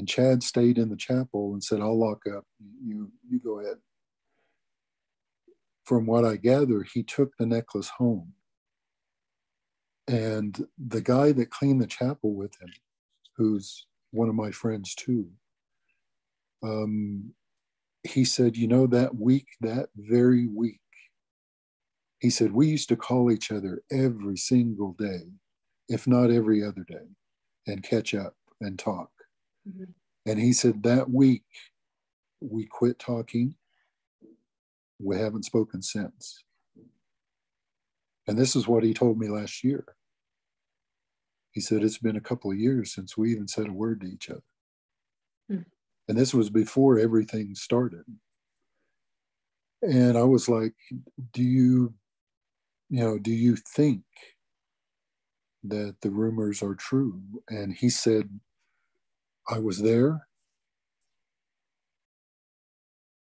And Chad stayed in the chapel and said, I'll lock up. You, you go ahead. From what I gather, he took the necklace home. And the guy that cleaned the chapel with him, who's one of my friends too, um, he said, You know, that week, that very week, he said, We used to call each other every single day, if not every other day, and catch up and talk. Mm-hmm. And he said, That week, we quit talking. We haven't spoken since. And this is what he told me last year. He said, It's been a couple of years since we even said a word to each other. Mm. And this was before everything started. And I was like, Do you you know, do you think that the rumors are true? And he said, I was there.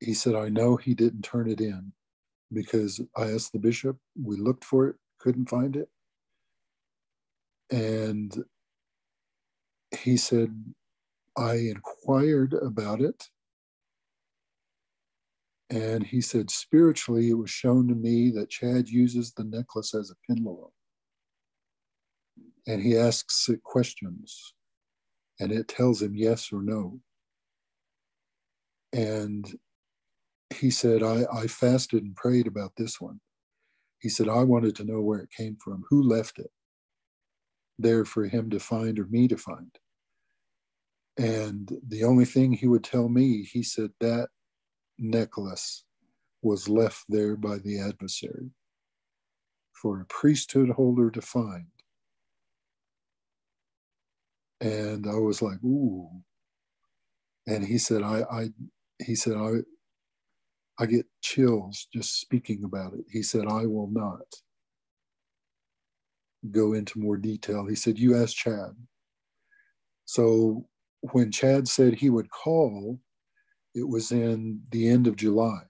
He said, I know he didn't turn it in because I asked the bishop, we looked for it, couldn't find it. And he said, I inquired about it and he said, spiritually, it was shown to me that Chad uses the necklace as a pendulum. And he asks it questions, and it tells him yes or no. And he said, I, I fasted and prayed about this one. He said, I wanted to know where it came from, who left it there for him to find or me to find. And the only thing he would tell me, he said, that necklace was left there by the adversary for a priesthood holder to find. And I was like, ooh. And he said, I, I he said, I I get chills just speaking about it. He said, I will not go into more detail. He said, You ask Chad. So when Chad said he would call, it was in the end of July.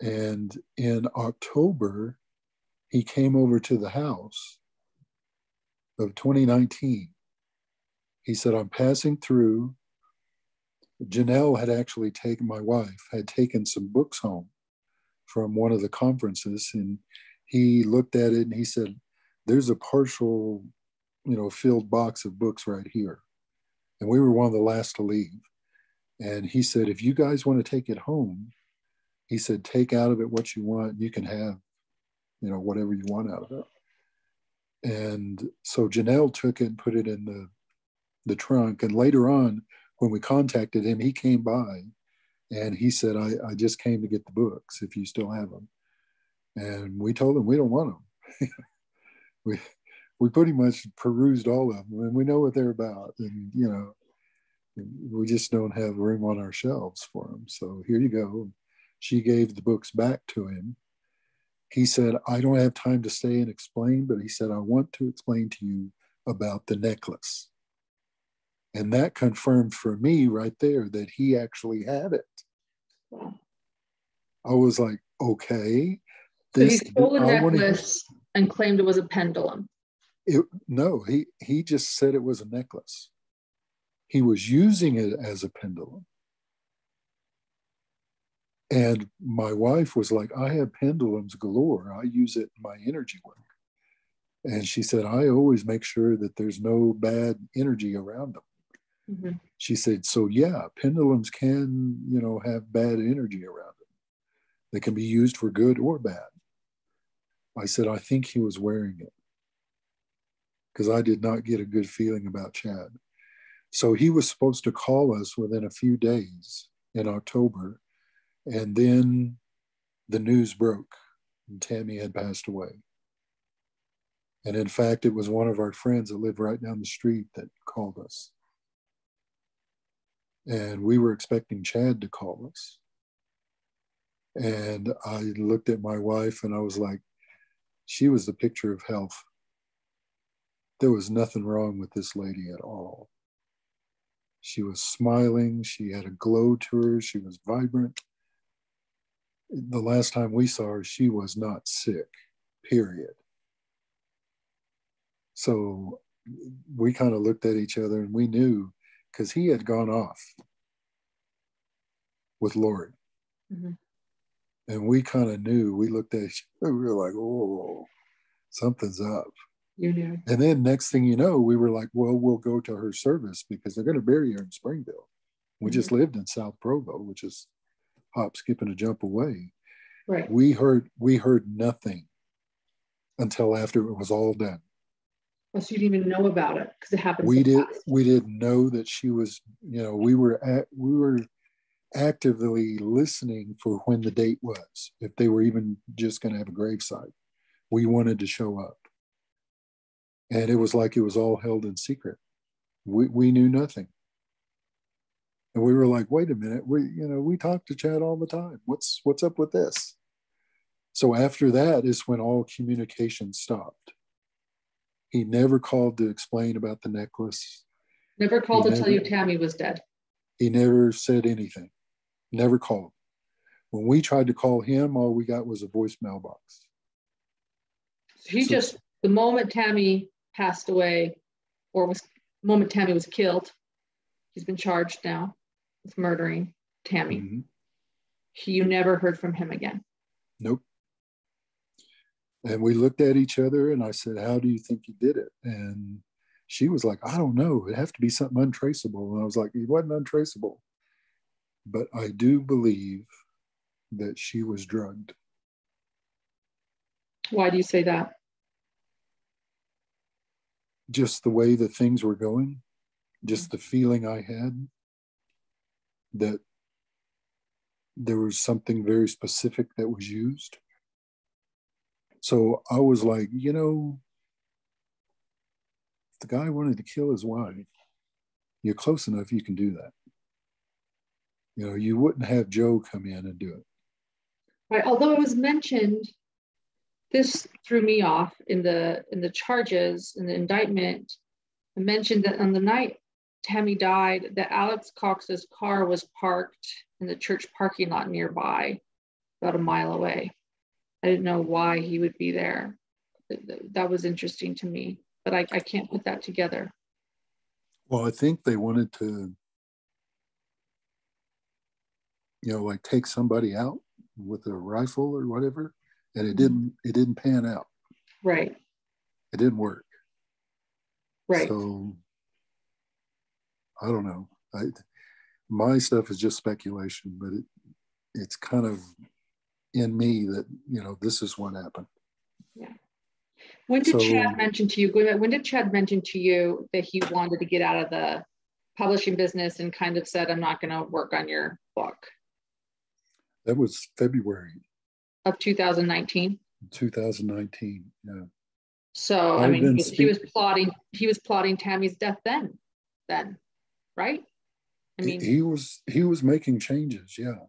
And in October, he came over to the house of 2019. He said, I'm passing through. Janelle had actually taken, my wife had taken some books home from one of the conferences. And he looked at it and he said, There's a partial, you know, filled box of books right here and we were one of the last to leave. And he said, if you guys want to take it home, he said, take out of it what you want. You can have, you know, whatever you want out of it. And so Janelle took it and put it in the the trunk. And later on, when we contacted him, he came by and he said, I, I just came to get the books if you still have them. And we told him we don't want them. we we pretty much perused all of them and we know what they're about and you know we just don't have room on our shelves for them so here you go she gave the books back to him he said i don't have time to stay and explain but he said i want to explain to you about the necklace and that confirmed for me right there that he actually had it i was like okay this, so he stole the necklace and claimed it was a pendulum it, no, he, he just said it was a necklace. He was using it as a pendulum. And my wife was like, I have pendulums galore. I use it in my energy work. And she said, I always make sure that there's no bad energy around them. Mm-hmm. She said, so yeah, pendulums can, you know, have bad energy around them. They can be used for good or bad. I said, I think he was wearing it because I did not get a good feeling about Chad. So he was supposed to call us within a few days in October. And then the news broke and Tammy had passed away. And in fact, it was one of our friends that lived right down the street that called us. And we were expecting Chad to call us. And I looked at my wife and I was like, she was the picture of health there was nothing wrong with this lady at all. She was smiling, she had a glow to her, she was vibrant. The last time we saw her, she was not sick, period. So we kind of looked at each other and we knew because he had gone off with Lori. Mm-hmm. And we kind of knew, we looked at each other, we were like, oh, something's up. You knew. And then next thing you know, we were like, well, we'll go to her service because they're going to bury her in Springville. We mm-hmm. just lived in South Provo, which is hop, skip, and a jump away. Right. We heard we heard nothing until after it was all done. So you didn't even know about it because it happened. We so did. Fast. We didn't know that she was. You know, we were at. We were actively listening for when the date was, if they were even just going to have a gravesite. We wanted to show up, and it was like it was all held in secret. We we knew nothing. And we were like, wait a minute, we you know we talk to Chad all the time. What's what's up with this? So after that is when all communication stopped. He never called to explain about the necklace. Never called he to never, tell you Tammy was dead. He never said anything. Never called. When we tried to call him, all we got was a voicemail box. he so, just the moment Tammy passed away, or was the moment Tammy was killed, he's been charged now with murdering Tammy. Mm-hmm. You never heard from him again. Nope. And we looked at each other and I said, How do you think he did it? And she was like, I don't know. It'd have to be something untraceable. And I was like, It wasn't untraceable. But I do believe that she was drugged. Why do you say that? Just the way that things were going, just the feeling I had that there was something very specific that was used. So I was like, you know, the guy wanted to kill his wife, you're close enough, you can do that. You know, you wouldn't have Joe come in and do it. Right. Although it was mentioned, this threw me off in the in the charges in the indictment. I mentioned that on the night Tammy died, that Alex Cox's car was parked in the church parking lot nearby, about a mile away. I didn't know why he would be there. That was interesting to me, but I, I can't put that together. Well, I think they wanted to, you know, like take somebody out with a rifle or whatever, and it mm-hmm. didn't. It didn't pan out. Right. It didn't work. Right. So I don't know. I, my stuff is just speculation, but it, it's kind of in me that you know this is what happened. Yeah. When did so, Chad mention to you? When did Chad mention to you that he wanted to get out of the publishing business and kind of said, "I'm not going to work on your book"? That was February of 2019. 2019. Yeah. So I, I mean, he was, he was plotting. He was plotting Tammy's death then. Then right? I mean, he was he was making changes, yeah.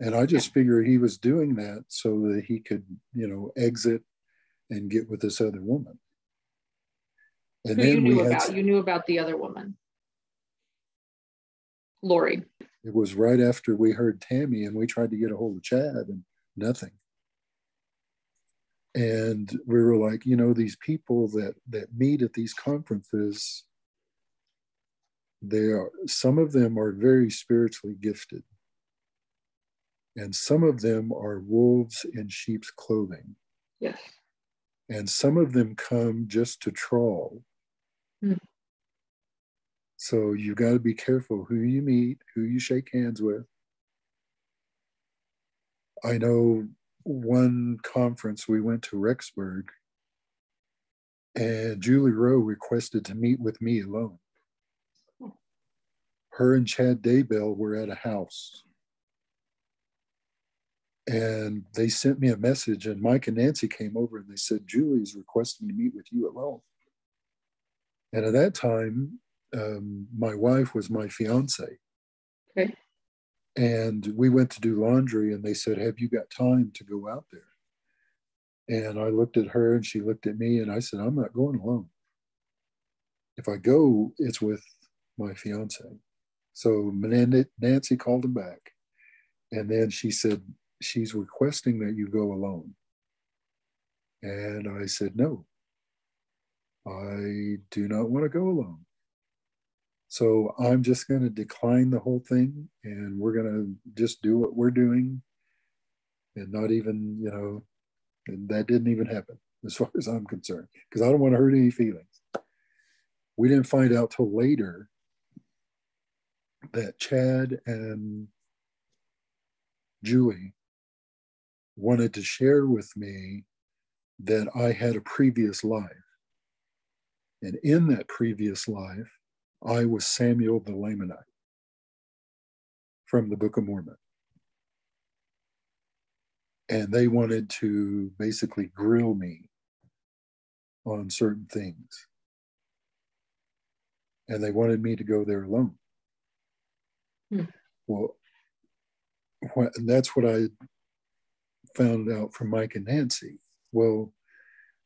And I just yeah. figure he was doing that so that he could, you know, exit and get with this other woman. And Who then you knew about? you knew about the other woman, Lori. It was right after we heard Tammy, and we tried to get a hold of Chad, and nothing. And we were like, you know, these people that that meet at these conferences they are some of them are very spiritually gifted. And some of them are wolves in sheep's clothing. Yes. And some of them come just to trawl. Mm. so you've got to be careful who you meet who you shake hands with. I know one conference we went to rexburg and julie rowe requested to meet with me alone her and Chad Daybell were at a house. And they sent me a message, and Mike and Nancy came over and they said, Julie's requesting to meet with you alone. And at that time, um, my wife was my fiance. Okay. And we went to do laundry, and they said, Have you got time to go out there? And I looked at her, and she looked at me, and I said, I'm not going alone. If I go, it's with my fiance. So Nancy called him back. And then she said, she's requesting that you go alone. And I said, No, I do not want to go alone. So I'm just going to decline the whole thing and we're going to just do what we're doing and not even, you know, and that didn't even happen as far as I'm concerned because I don't want to hurt any feelings. We didn't find out till later that Chad and Julie wanted to share with me that I had a previous life. And in that previous life, I was Samuel the Lamanite from the Book of Mormon. And they wanted to basically grill me on certain things. And they wanted me to go there alone. Hmm. Well, and that's what I found out from Mike and Nancy. Well,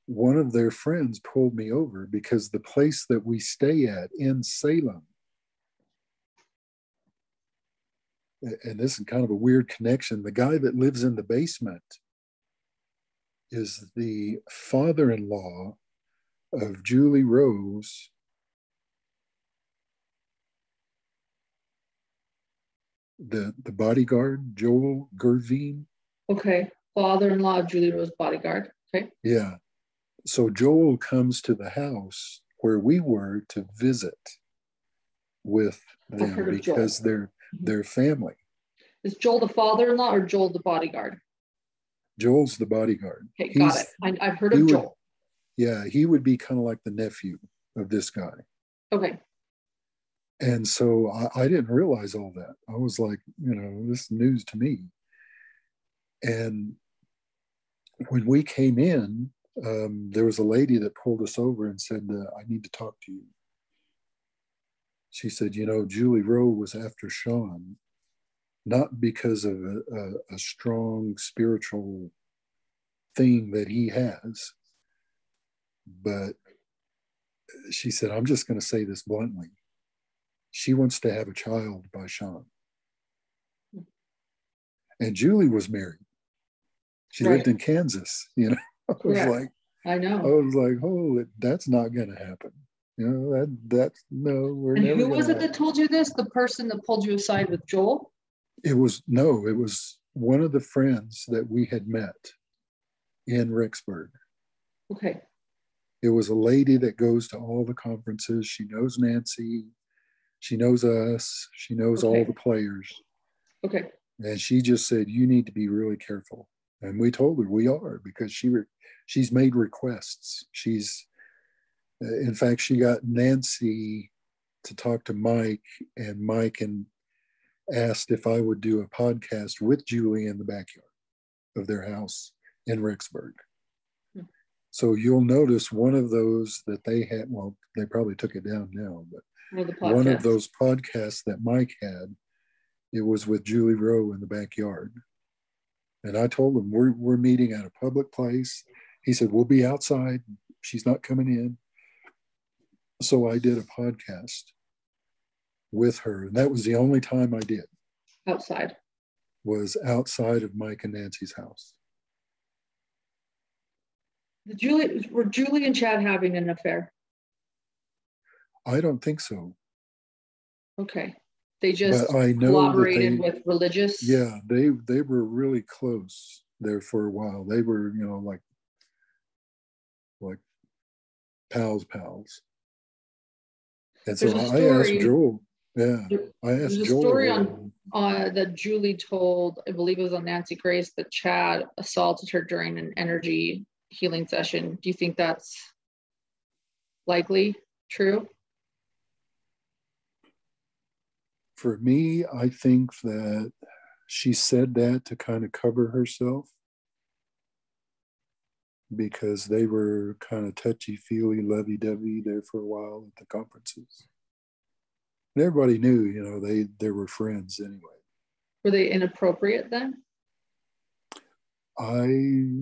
one of their friends pulled me over because the place that we stay at in Salem, and this is kind of a weird connection, the guy that lives in the basement is the father in law of Julie Rowe's. The, the bodyguard, Joel Gervine. Okay. Father in law of Julie Rowe's bodyguard. Okay. Yeah so Joel comes to the house where we were to visit with them because they're mm-hmm. their family. Is Joel the father-in-law or Joel the bodyguard? Joel's the bodyguard. Okay, got it. I, have heard of would, Joel. Yeah, he would be kind of like the nephew of this guy. Okay. And so I, I didn't realize all that. I was like, you know, this is news to me. And when we came in, um, there was a lady that pulled us over and said, uh, I need to talk to you. She said, You know, Julie Rowe was after Shawn, not because of a, a, a strong spiritual thing that he has, but she said, I'm just going to say this bluntly. She wants to have a child by Shawn. And Julie was married. She right. lived in Kansas, you know. I was yeah, like, I know. I was like, oh, that's not going to happen. You know, that that's no, we're and. Who was it that told you this? The person that pulled you aside with Joel? It was no, it was one of the friends that we had met in Rexburg. Okay. It was a lady that goes to all the conferences. She knows Nancy. She knows us. She knows okay. all the players. Okay. And she just said, You need to be really careful. And we told her we are because she re- she's made requests. She's, uh, in fact, she got Nancy to talk to Mike, and Mike and asked if I would do a podcast with Julie in the backyard of their house in Rexburg. Hmm. So you'll notice one of those that they had, well, they probably took it down now, but one of those podcasts that Mike had, it was with Julie Rowe in the backyard. And I told him, we're, we're meeting at a public place. He said, We'll be outside. She's not coming in. So I did a podcast with her. And that was the only time I did. Outside. Was outside of Mike and Nancy's house. Julie, were Julie and Chad having an affair? I don't think so. Okay. They just but I know collaborated they, with religious. Yeah, they they were really close there for a while. They were, you know, like like pals, pals. And so I asked Joel. Yeah, I asked There's a story on uh, that Julie told. I believe it was on Nancy Grace that Chad assaulted her during an energy healing session. Do you think that's likely true? For me, I think that she said that to kind of cover herself because they were kind of touchy feely, lovey dovey there for a while at the conferences. And everybody knew, you know, they they were friends anyway. Were they inappropriate then? I,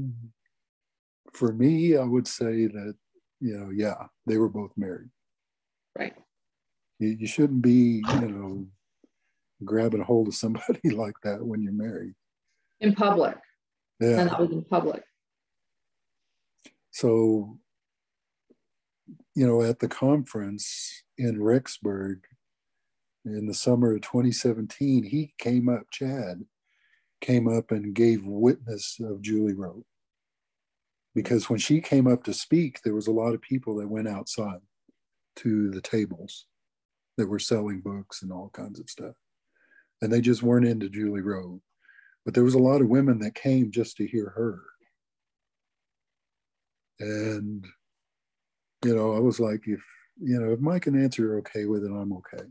for me, I would say that, you know, yeah, they were both married. Right. You, you shouldn't be, you know, grabbing a hold of somebody like that when you're married. In public. Yeah. And that was in public. So, you know, at the conference in Rexburg in the summer of 2017, he came up, Chad came up and gave witness of Julie Rowe. Because when she came up to speak, there was a lot of people that went outside to the tables that were selling books and all kinds of stuff. And they just weren't into Julie Rowe. But there was a lot of women that came just to hear her. And, you know, I was like, if, you know, if Mike and Nancy are okay with it, I'm okay.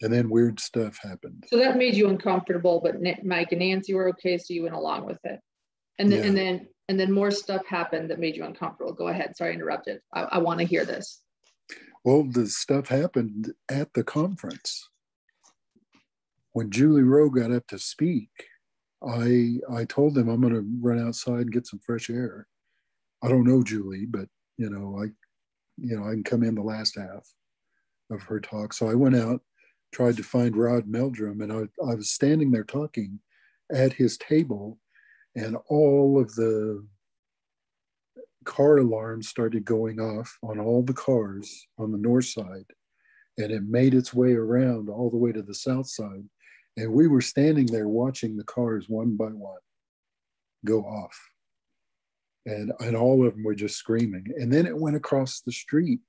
And then weird stuff happened. So that made you uncomfortable, but Mike and Nancy were okay, so you went along with it. And then, yeah. and then, and then more stuff happened that made you uncomfortable. Go ahead. Sorry, I interrupted. I, I want to hear this. Well, the stuff happened at the conference. When Julie Rowe got up to speak, I I told them I'm going to run outside and get some fresh air. I don't know Julie, but you know I, you know I can come in the last half of her talk. So I went out, tried to find Rod Meldrum, and I, I was standing there talking at his table, and all of the car alarms started going off on all the cars on the north side, and it made its way around all the way to the south side and we were standing there watching the cars one by one go off. And, and all of them were just screaming. And then it went across the street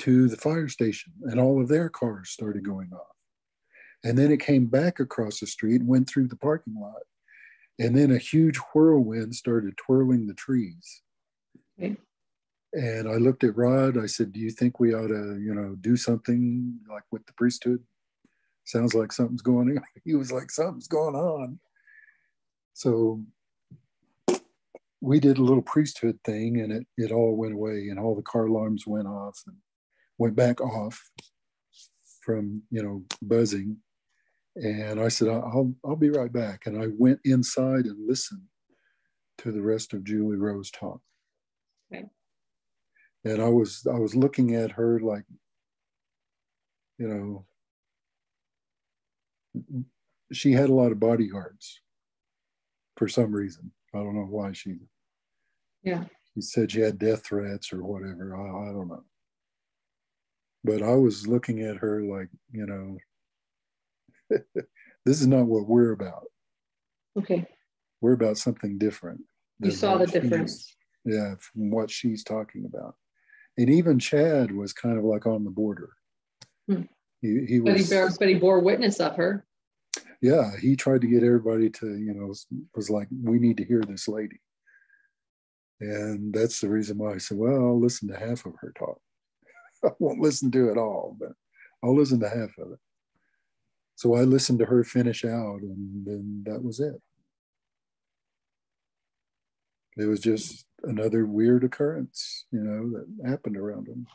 to the fire station, and all of their cars started going off. And then it came back across the street and went through the parking lot. And then a huge whirlwind started twirling the trees. Okay. And I looked at Rod. I said, Do you think we ought to, you know, do something like with the priesthood? Sounds like something's going on. He was like, something's going on. So we did a little priesthood thing and it, it all went away and all the car alarms went off and went back off from, you know, buzzing. And I said, I'll, I'll be right back. And I went inside and listened to the rest of Julie Rowe's talk. Okay. And I was, I was looking at her like, you know, she had a lot of bodyguards for some reason. I don't know why she. Yeah. She said she had death threats or whatever. I, I don't know. But I was looking at her like, you know, this is not what we're about. Okay. We're about something different. You saw the difference. Yeah, from what she's talking about. And even Chad was kind of like on the border. Hmm. He, he was, but, he bore, but he bore witness of her. Yeah, he tried to get everybody to, you know, was like, we need to hear this lady. And that's the reason why I said, well, I'll listen to half of her talk. I won't listen to it all, but I'll listen to half of it. So I listened to her finish out, and then that was it. It was just another weird occurrence, you know, that happened around him.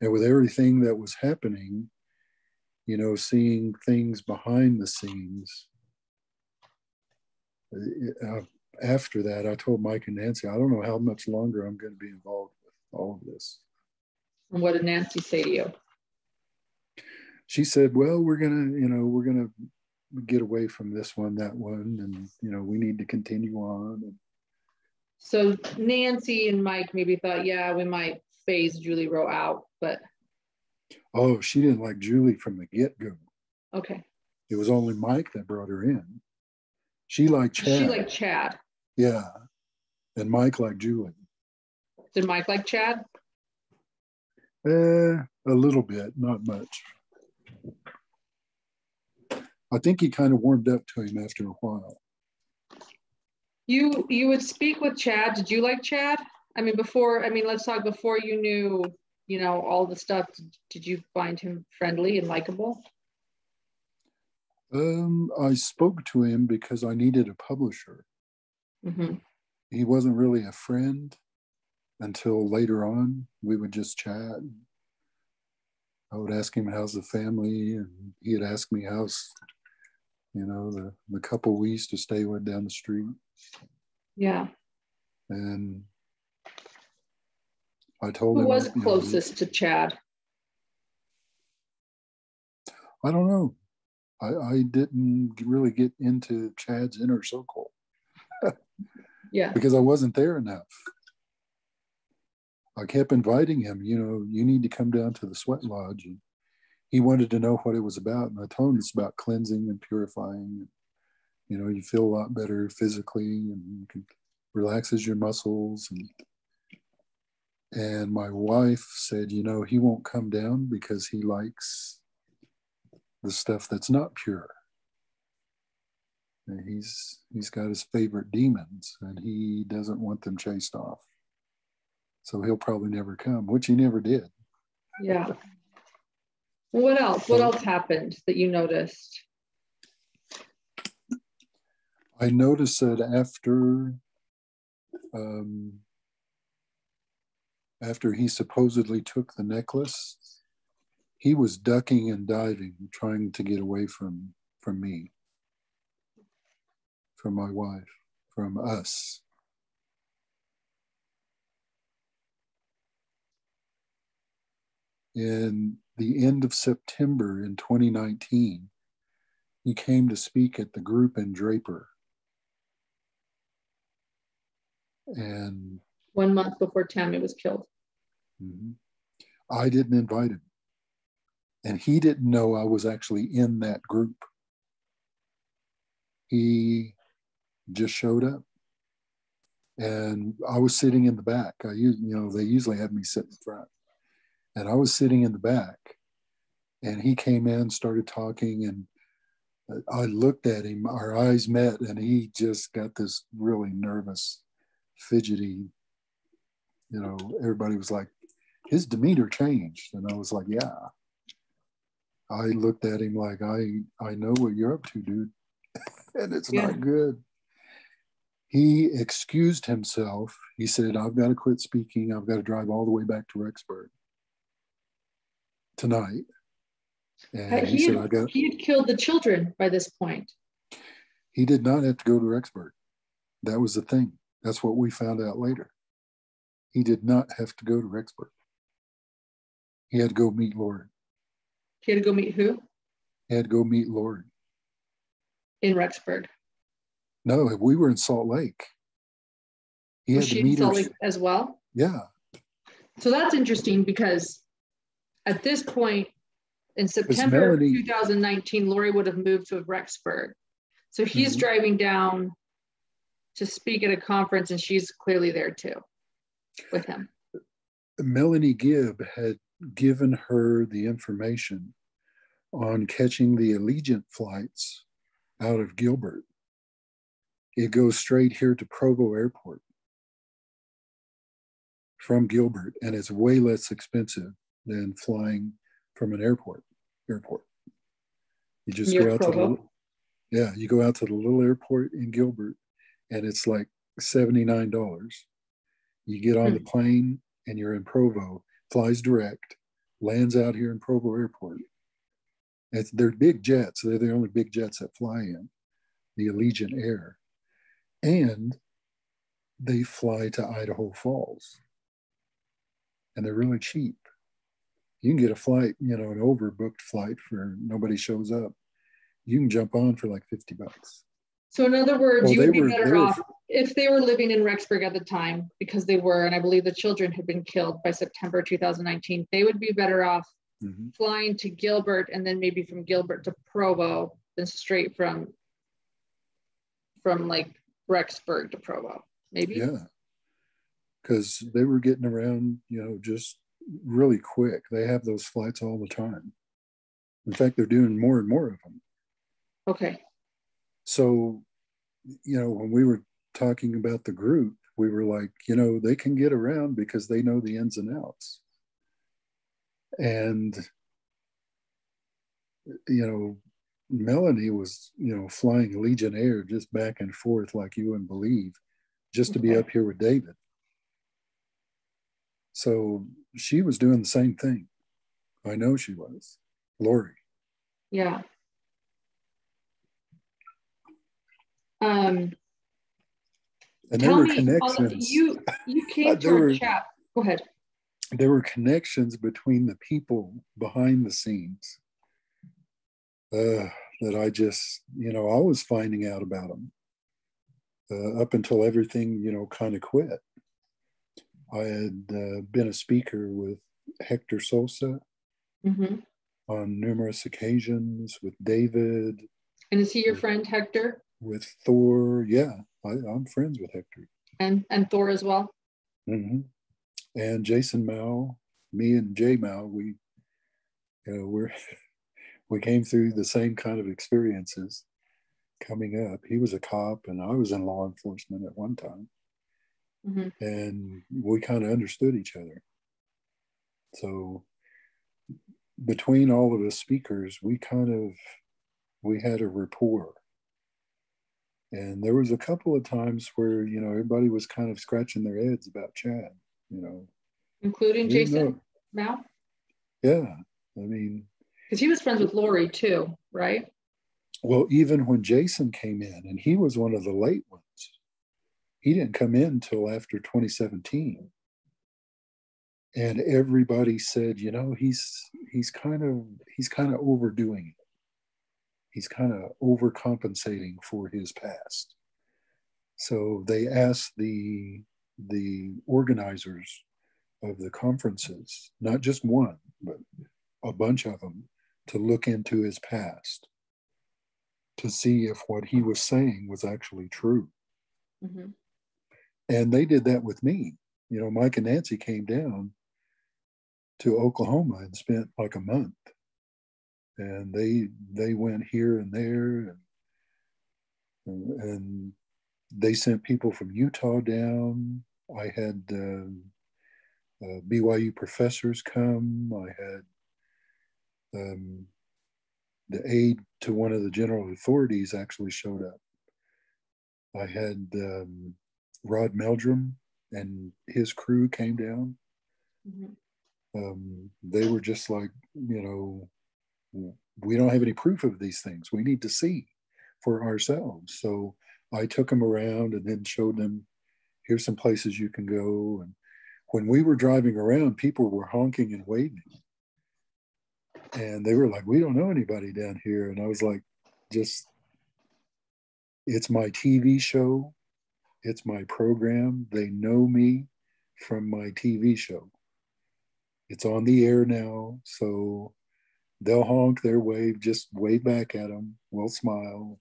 And with everything that was happening, you know, seeing things behind the scenes. Uh, after that, I told Mike and Nancy, I don't know how much longer I'm going to be involved with all of this. And what did Nancy say to you? She said, Well, we're going to, you know, we're going to get away from this one, that one, and, you know, we need to continue on. So Nancy and Mike maybe thought, yeah, we might phase Julie Rowe out, but oh, she didn't like Julie from the get go. Okay. It was only Mike that brought her in. She liked Chad. She liked Chad. Yeah. And Mike liked Julie. Did Mike like Chad? Eh, a little bit, not much. I think he kind of warmed up to him after a while. You you would speak with Chad. Did you like Chad? I mean, before, I mean, let's talk before you knew, you know, all the stuff. Did you find him friendly and likable? Um, I spoke to him because I needed a publisher. Mm-hmm. He wasn't really a friend until later on. We would just chat. I would ask him how's the family, and he'd ask me how's, you know, the the couple we used to stay with down the street. Yeah. And I told Who him. was closest know, to Chad? I don't know. I, I didn't really get into Chad's inner circle. yeah. Because I wasn't there enough. I kept inviting him, you know, you need to come down to the sweat lodge. And he wanted to know what it was about. And I told him it's about cleansing and purifying. You know, you feel a lot better physically and you can relaxes your muscles and and my wife said, you know, he won't come down because he likes the stuff that's not pure. And he's he's got his favorite demons and he doesn't want them chased off. So he'll probably never come, which he never did. Yeah. What else? What else happened that you noticed? I noticed that after um, after he supposedly took the necklace, he was ducking and diving, trying to get away from from me, from my wife, from us. In the end of September in 2019, he came to speak at the group in Draper. And one month before Tammy was killed. Mm-hmm. I didn't invite him. And he didn't know I was actually in that group. He just showed up. And I was sitting in the back. I you know, they usually have me sit in front. And I was sitting in the back. And he came in, started talking, and I looked at him, our eyes met, and he just got this really nervous, fidgety, you know, everybody was like, his demeanor changed. And I was like, yeah. I looked at him like, I, I know what you're up to, dude. and it's yeah. not good. He excused himself. He said, I've got to quit speaking. I've got to drive all the way back to Rexburg tonight. And he, he said, had, I got he had killed the children by this point. He did not have to go to Rexburg. That was the thing. That's what we found out later. He did not have to go to Rexburg. He had to go meet Lori. He had to go meet who? He had to go meet Lori. In Rexburg. No, we were in Salt Lake. He Was had to meet in Salt Lake as well? Yeah. So that's interesting because at this point in September Melanie, 2019, Lori would have moved to Rexburg. So he's mm-hmm. driving down to speak at a conference and she's clearly there too with him. Melanie Gibb had given her the information on catching the Allegiant flights out of Gilbert. It goes straight here to Provo Airport from Gilbert, and it's way less expensive than flying from an airport. Airport. You just Near go out Provo. to the little, yeah, you go out to the little airport in Gilbert, and it's like seventy nine dollars. You get on the hmm. plane, and you're in Provo, flies direct, lands out here in Provo Airport. It's, they're big jets. They're the only big jets that fly in, the Allegiant Air. And they fly to Idaho Falls. And they're really cheap. You can get a flight, you know, an overbooked flight for nobody shows up. You can jump on for like 50 bucks. So in other words, well, you would be were, better off if they were living in Rexburg at the time, because they were, and I believe the children had been killed by September 2019. They would be better off mm-hmm. flying to Gilbert and then maybe from Gilbert to Provo than straight from from like Rexburg to Provo. Maybe. Yeah, because they were getting around, you know, just really quick. They have those flights all the time. In fact, they're doing more and more of them. Okay so you know when we were talking about the group we were like you know they can get around because they know the ins and outs. And you know melanie was you know flying Allegiant Air just back and forth like you wouldn't believe just to be up here with david. So she was doing the same thing. I know she was. Lori. Yeah. Um, and there were me, connections. You you came to our chat. Go ahead. There were connections between the people behind the scenes. Uh, that I just, you know, I was finding out about them uh, up until everything, you know, kind of quit. I had uh, been a speaker with Hector Sosa Mm-hmm. on numerous occasions, with David, And is he your friend Hector with Thor. Yeah, I, I'm friends with Hector. and and Thor as well? hmm And Jason Mow, me and Jay Mow, we, you know, we're we came through the same kind of experiences coming up. He was a cop, and I was in law enforcement at one time, Mm-hmm. and we kind of understood each other. So between all of us speakers, we kind of we had a rapport. And there was a couple of times where you know everybody was kind of scratching their heads about Chad. You know, Including Jason Mow? yeah. I mean, Because he was friends with Lori too, right? well, even when Jason came in, and he was one of the late ones, he didn't come in till after 2017. And everybody said, you know, he's he's kind of he's kind of overdoing it. He's kind of overcompensating for his past. So they asked the the organizers of the conferences, not just one, but a bunch of them, to look into his past to see if what he was saying was actually true. Mm-hmm. And they did that with me. You know, Mike and Nancy came down to Oklahoma and spent like a month. And they they went here and there and and they sent people from Utah down. I had um, uh, BYU professors come. I had um, the aide to one of the general authorities actually showed up. I had um, Rod Meldrum and his crew came down. Mm-hmm. Um, they were just like, you know, we don't have any proof of these things. We need to see for ourselves. So I took them around and then showed them here's some places you can go. And when we were driving around, people were honking and waving. And they were like, we don't know anybody down here. And I was like, just, it's my TV show, it's my program. They know me from my TV show. It's on the air now. So they'll honk, they'll wave, just wave back at them. We'll smile.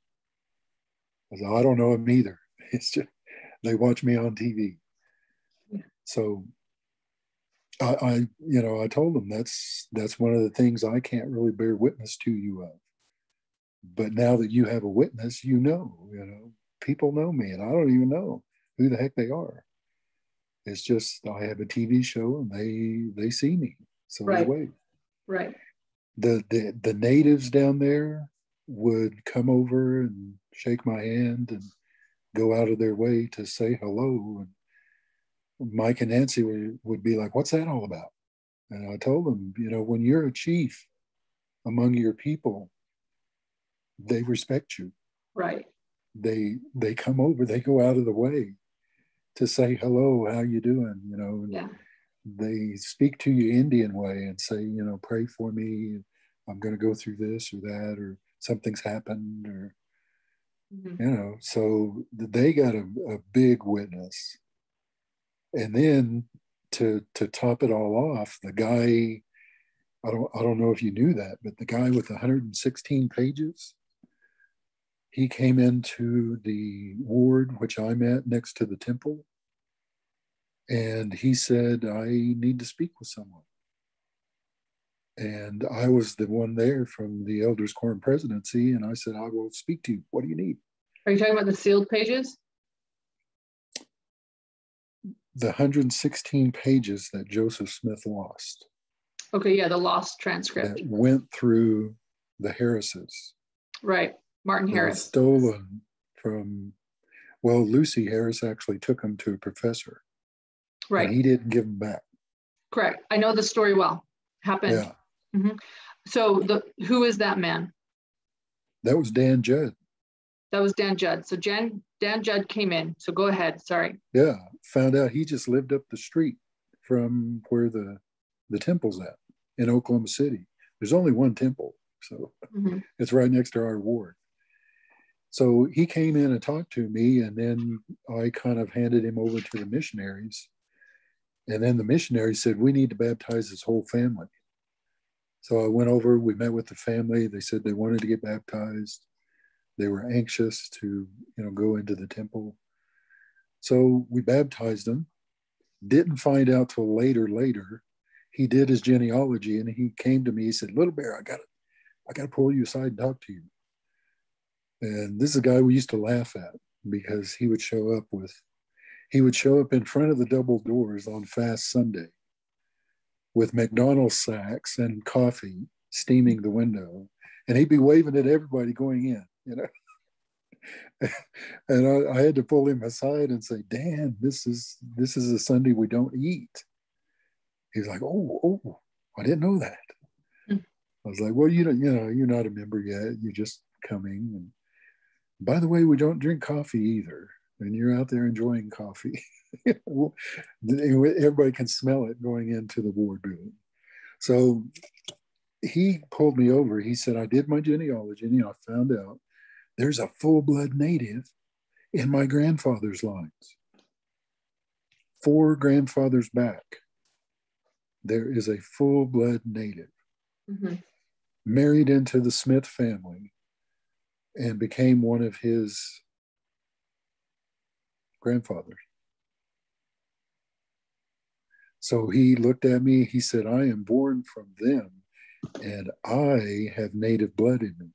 I, don't know them either. It's just, they watch me on TV. Yeah. So I, I, you know, I told them that's that's one of the things I can't really bear witness to you of. But now that you have a witness, you know, you know, people know me, and I don't even know who the heck they are. It's just I have a TV show, and they they see me, so Right. they wait. Right. The, the the natives down there would come over and shake my hand and go out of their way to say hello and Mike and Nancy would, would be like, What's that all about? And I told them, you know, when you're a chief among your people, they respect you. Right. They they come over, they go out of the way to say hello, how you doing? You know, Yeah. they speak to you Indian way and say, you know, pray for me. I'm gonna go through this or that, or something's happened, or Mhm. you know so they got a, a big witness. And then to to top it all off the guy i don't i don't know if you knew that but the guy with 116 pages he came into the ward which i'm at next to the temple. And he said i need to speak with someone and i was the one there from the elders quorum presidency and i said i will speak to you what do you need Are you talking about the sealed pages? the 116 pages that Joseph Smith lost Okay. Yeah. The lost transcript. that went through the Harrises. Right. Martin Harris. stolen from, well, Lucy Harris actually took them to a professor. Right. And he didn't give them back. Correct. I know the story well. Happened. Yeah. So the who is that man? That was Dan Judd. That was Dan Judd. So Jan Dan Judd came in. So go ahead. Sorry. Yeah. Found out he just lived up the street from where the, the temple's at in Oklahoma City. There's only one temple So mm-hmm. it's right next to our ward. So he came in and talked to me, and then I kind of handed him over to the missionaries. And then the missionary said, We need to baptize his whole family. So I went over, we met with the family. They said they wanted to get baptized. They were anxious to, you know, go into the temple. So we baptized him. Didn't find out till later, later. He did his genealogy and he came to me. He said, Littlebear, I got to, I got to pull you aside and talk to you. And this is a guy we used to laugh at because he would show up with, he would show up in front of the double doors on Fast Sunday with McDonald's sacks and coffee steaming the window. And he'd be waving at everybody going in, you know. and I, I, had to pull him aside and say, Dan, this is this is a Sunday we don't eat. He's like, Oh, oh, I didn't know that. Mm. I was like, Well, you don't, you know, you're not a member yet. You're just coming. And by the way, we don't drink coffee either. And you're out there enjoying coffee. Everybody can smell it going into the ward room. So he pulled me over. He said, I did my genealogy and you know, I found out there's a full blood native in my grandfather's lines. Four grandfathers back, there is a full blood native. Mm-hmm. Married into the Smith family and became one of his grandfathers. So he looked at me, he said, I am born from them and I have native blood in me.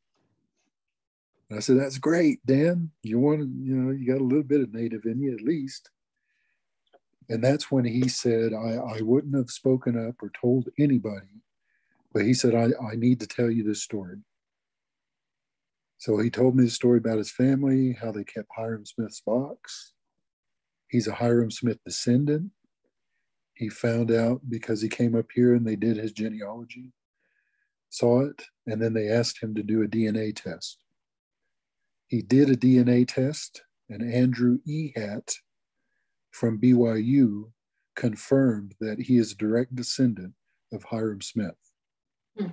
And I said, That's great, Dan. You want to, you know, you got a little bit of native in you at least. And that's when he said, I, I wouldn't have spoken up or told anybody, but he said, I, I need to tell you this story. So he told me the story about his family, how they kept Hyrum Smith's box. He's a Hyrum Smith descendant. He found out because he came up here and they did his genealogy, saw it, and then they asked him to do a DNA test. He did a DNA test, and Andrew Ehat from BYU confirmed that he is a direct descendant of Hyrum Smith. Hmm.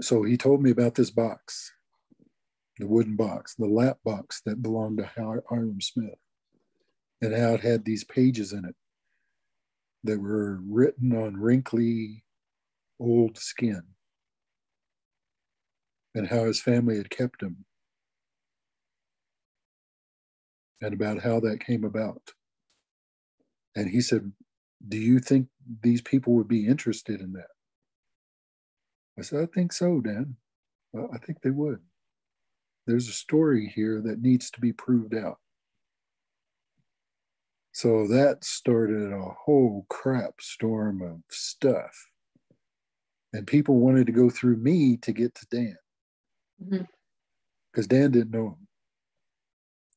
So he told me about this box the wooden box, the lap box that belonged to Hyrum Smith, and how it had these pages in it that were written on wrinkly old skin, and how his family had kept them, and about how that came about. And he said, Do you think these people would be interested in that? I said, I think so, Dan. I think they would there's a story here that needs to be proved out. So that started a whole crap storm of stuff. And people wanted to go through me to get to Dan because mm-hmm. Dan didn't know him.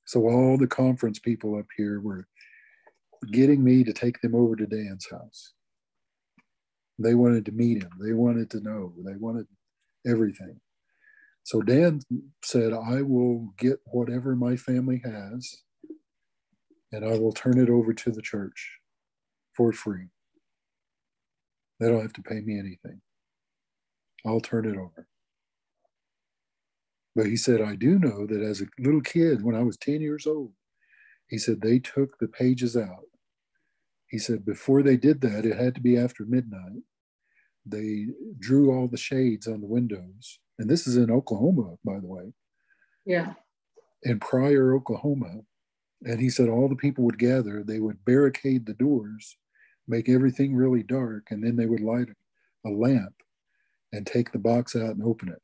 So all the conference people up here were getting me to take them over to Dan's house. They wanted to meet him. They wanted to know. They wanted everything. So Dan said, I will get whatever my family has and I will turn it over to the church for free. They don't have to pay me anything. I'll turn it over. But he said, I do know that as a little kid, when I was 10 years old, he said they took the pages out. He said before they did that, it had to be after midnight. They drew all the shades on the windows and this is in Oklahoma, by the way. Yeah. In Pryor, Oklahoma. And he said all the people would gather, they would barricade the doors, make everything really dark, and then they would light a lamp and take the box out and open it.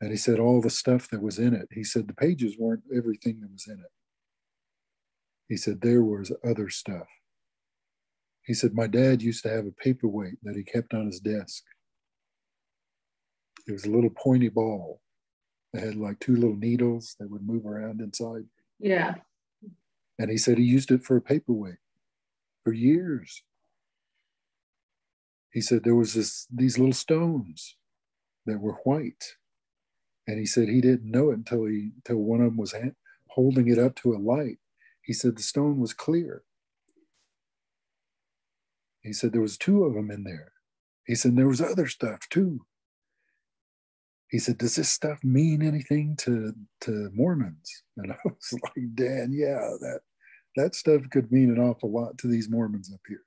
And he said all the stuff that was in it, he said the pages weren't everything that was in it. He said there was other stuff. He said, My dad used to have a paperweight that he kept on his desk. It was a little pointy ball that had like two little needles that would move around inside. Yeah. And he said he used it for a paperweight for years. He said there was this these little stones that were white. And he said he didn't know it until he until one of them was ha- holding it up to a light. He said the stone was clear. He said there was two of them in there. He said there was other stuff too. He said, "Does this stuff mean anything to to Mormons?" And I was like, "Dan, yeah, that that stuff could mean an awful lot to these Mormons up here."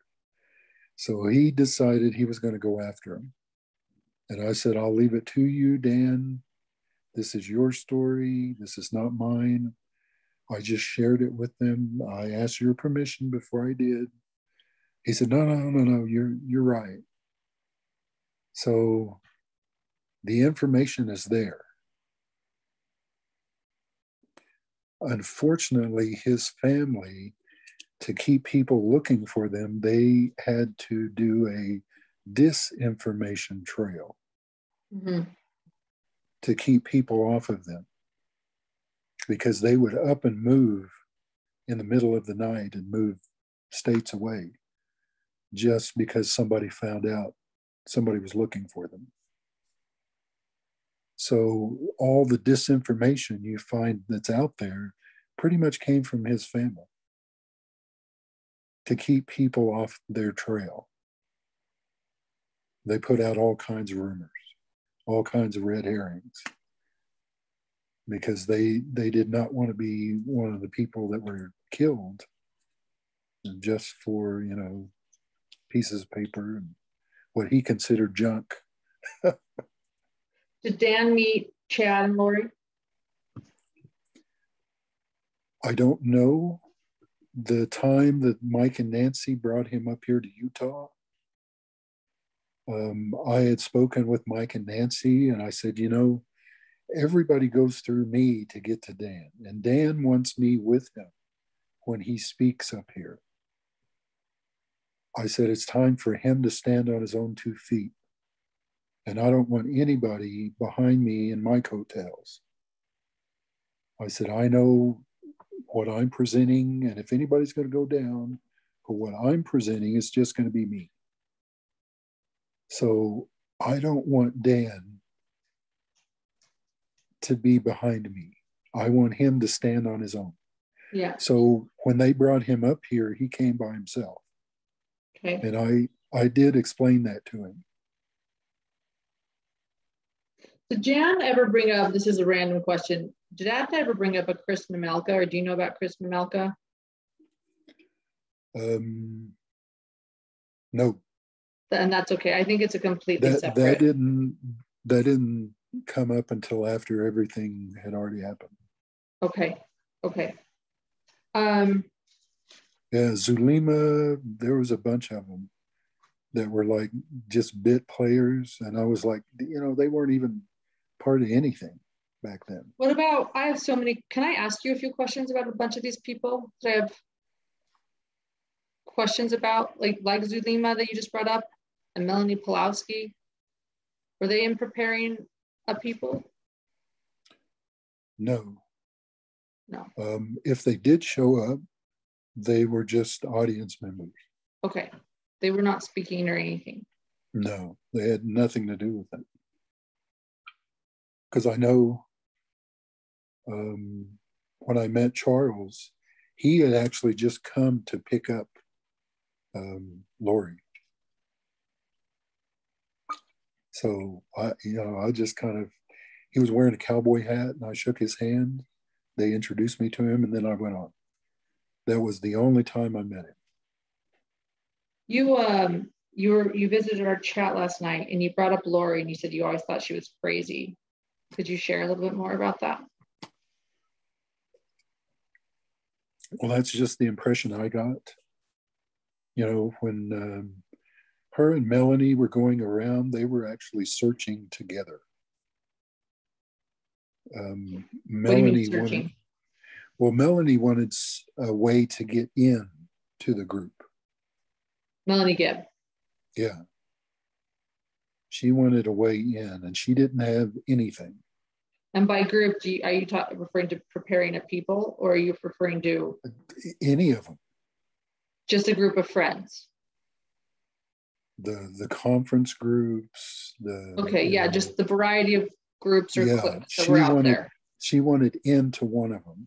So he decided he was going to go after him. And I said, I'll leave it to you, Dan. This is your story. This is not mine. I just shared it with them. I asked your permission before I did. He said, No, no, no, no, you're you're right. So the information is there. Unfortunately, his family, to keep people looking for them, they had to do a disinformation trail mm-hmm. to keep people off of them because they would up and move in the middle of the night and move states away just because somebody found out somebody was looking for them. So all the disinformation you find that's out there pretty much came from his family to keep people off their trail. They put out all kinds of rumors, all kinds of red herrings because they they did not want to be one of the people that were killed just for you know pieces of paper and what he considered junk did dan meet chad and lori i don't know the time that mike and nancy brought him up here to utah um, i had spoken with mike and nancy and i said you know everybody goes through me to get to Dan. And Dan wants me with him when he speaks up here. I said, it's time for him to stand on his own two feet. And I don't want anybody behind me in my coattails. I said, I know what I'm presenting, and if anybody's going to go down for what I'm presenting, it's just going to be me. So I don't want Dan to be behind me. I want him to stand on his own. Yeah. So when they brought him up here, he came by himself. Okay. And I I did explain that to him. Did Jan ever bring up this is a random question. Did Dan ever bring up a Chris Mamelka or do you know about Chris Mamelka? Um no. And that's okay. I think it's a completely that, separate. That didn't that didn't come up until after everything had already happened. Okay. Okay. Um, yeah, Zulema, there was a bunch of them that were like just bit players. And I was like, you know, they weren't even part of anything back then. What about, I have so many, can I ask you a few questions about a bunch of these people that I have questions about, like, like Zulema that you just brought up and Melanie Pawlowski? Were they in preparing a people? No. No. Um, if they did show up, they were just audience members. Okay. They were not speaking or anything. No, they had nothing to do with it. Because I know um, when I met Charles, he had actually just come to pick up um, Lori. So I, you know, I just kind of, he was wearing a cowboy hat and I shook his hand. They introduced me to him and then I went on. That was the only time I met him. You, um, you were, you visited our chat last night and you brought up Lori and you said you always thought she was crazy. Could you share a little bit more about that? Well, that's just the impression I got. You know, when um, her and Melanie were going around, they were actually searching together. Um, Melanie wanted, well, Melanie wanted a way to get in to the group. Melanie Gibb. Yeah. She wanted a way in, and she didn't have anything. And by group, you, are you ta- referring to preparing a people, or are you referring to any of them? Just a group of friends the the conference groups the okay yeah know, just the variety of groups or yeah, clips that were out wanted, there she wanted into one of them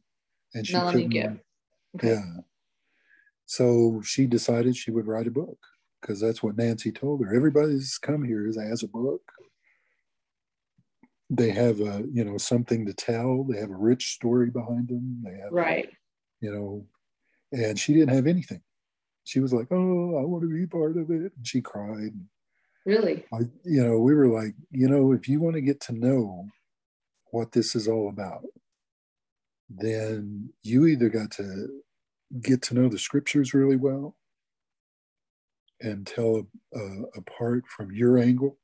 and she Melanie Gibb. Okay. yeah so she decided she would write a book because that's what Nancy told her. Everybody's come here is has a book. They have a you know something to tell. They have a rich story behind them. They have right. You know, and she didn't have anything. She was like, "Oh, I want to be part of it," and she cried. Really? I, you know, we were like, you know, if you want to get to know what this is all about, then you either got to get to know the scriptures really well and tell uh, a, a, a part from your angle,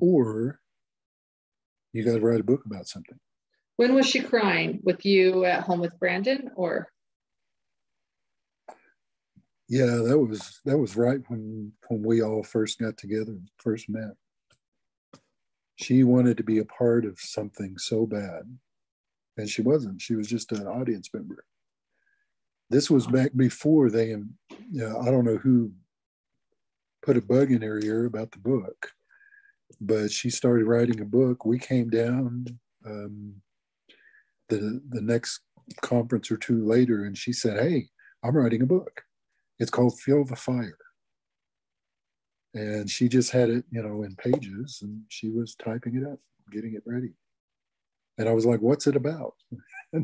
or you got to write a book about something. When was she crying? With you at home with Brandon, or? Yeah, that was that was right when when we all first got together, first met. She wanted to be a part of something so bad, and she wasn't. She was just an audience member. This was back before they, you know, I don't know who put a bug in her ear about the book, but she started writing a book. We came down um, the the next conference or two later, and she said, "Hey, I'm writing a book. It's called Feel the Fire." And she just had it, you know, in pages, and she was typing it up, getting it ready. And I was like, "What's it about?"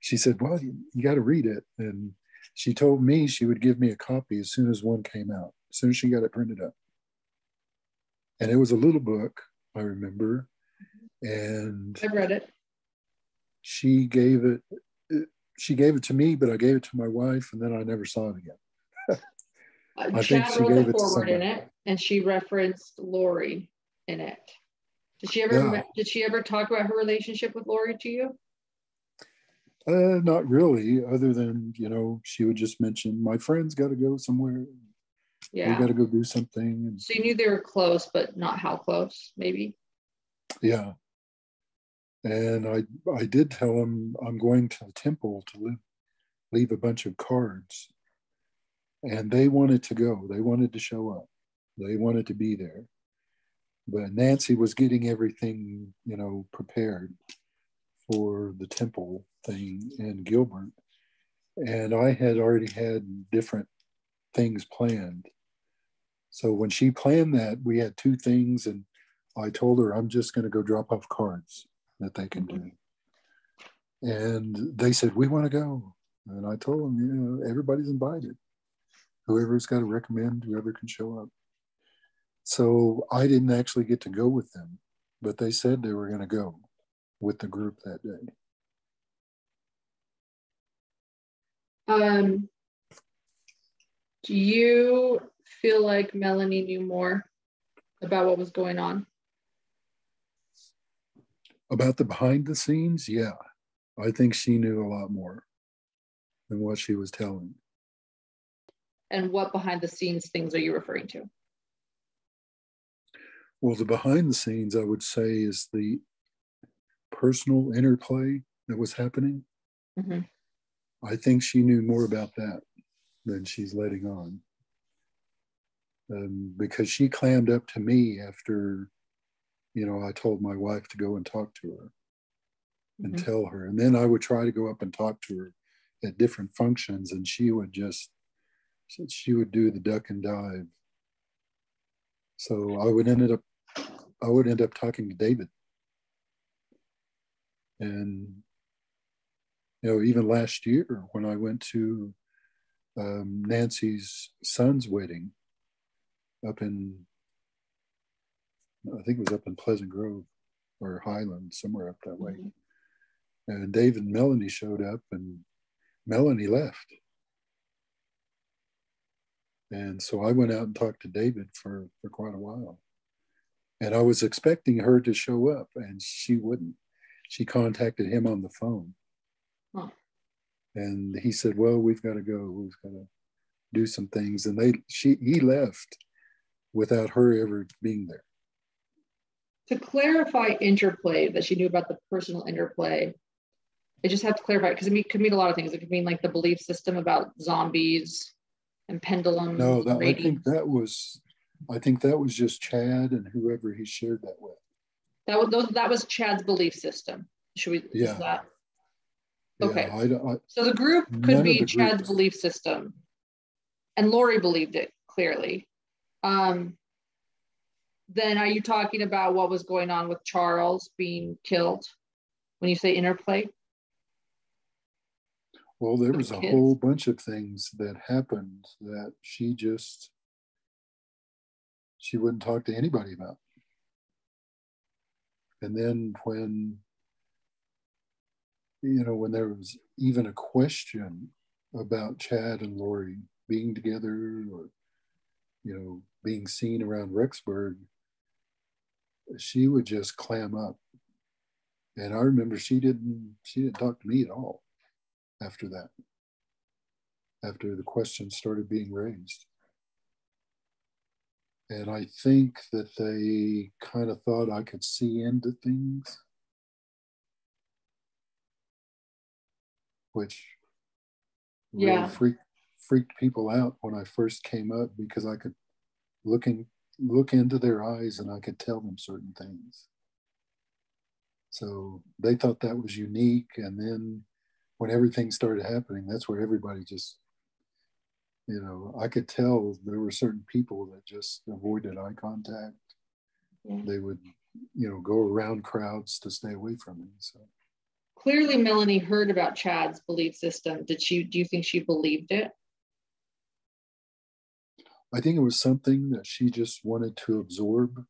she said, "Well, you, you got to read it." And she told me she would give me a copy as soon as one came out as soon as she got it printed up. And it was a little book, I remember. And I read it. She gave it, she gave it to me, but I gave it to my wife, and then I never saw it again. I Chad think she gave it forward in it, and she referenced Lori in it. Did she ever? Yeah. Did she ever talk about her relationship with Lori to you? Uh, not really. Other than you know, she would just mention my friend's got to go somewhere. Yeah. We got to go do something. So you knew they were close, but not how close, maybe? Yeah. And I, I did tell him I'm going to the temple to live, leave a bunch of cards. And they wanted to go. They wanted to show up. They wanted to be there. But Nancy was getting everything, you know, prepared for the temple thing in Gilbert. And I had already had different things planned. So when she planned that, we had two things, and I told her I'm just going to go drop off cards that they can do. And they said, We want to go. And I told them, you know, everybody's invited. Whoever's got to recommend, whoever can show up. So I didn't actually get to go with them, but they said they were going to go with the group that day. Um, do you feel like Melanie knew more about what was going on? About the behind the scenes, yeah. I think she knew a lot more than what she was telling. And what behind the scenes things are you referring to? Well, the behind the scenes, I would say, is the personal interplay that was happening. Mm-hmm. I think she knew more about that than she's letting on um, because she clammed up to me after, you know, I told my wife to go and talk to her and mm-hmm. tell her. And then I would try to go up and talk to her at different functions, and she would just, she would do the duck and dive. So I would end up, I would end up talking to David. And, you know, even last year when I went to um, Nancy's son's wedding, up in, I think it was up in Pleasant Grove or Highland, somewhere up that way. Mm-hmm. And Dave and Melanie showed up, and Melanie left. And so I went out and talked to David for, for quite a while. And I was expecting her to show up, and she wouldn't. She contacted him on the phone. Huh. And he said, Well, we've got to go. We've got to do some things. And they she he left without her ever being there. To clarify interplay, that she knew about the personal interplay, I just have to clarify because it could mean a lot of things. It could mean like the belief system about zombies and pendulums. No, that, I think that was, I think that was just Chad and whoever he shared that with. That was those, that was Chad's belief system. Should we? Yeah. That? Okay. Yeah, I, I, so the group could be Chad's belief system, and Lori believed it clearly. Um, then are you talking about what was going on with Charles being killed when you say interplay? Well, there was a kids. whole bunch of things that happened that she just she wouldn't talk to anybody about. And then when you know, when there was even a question about Chad and Lori being together or, you know, being seen around Rexburg, she would just clam up. And I remember she didn't she didn't talk to me at all after that. After the questions started being raised. And I think that they kind of thought I could see into things which really yeah. freaked freaked people out when I first came up because I could looking look into their eyes and I could tell them certain things. So they thought that was unique. And then when everything started happening, that's where everybody just, you know, I could tell there were certain people that just avoided eye contact. Yeah. They would, you know, go around crowds to stay away from me. So clearly Melanie heard about Chad's belief system. Did she do you think she believed it? I think it was something that she just wanted to absorb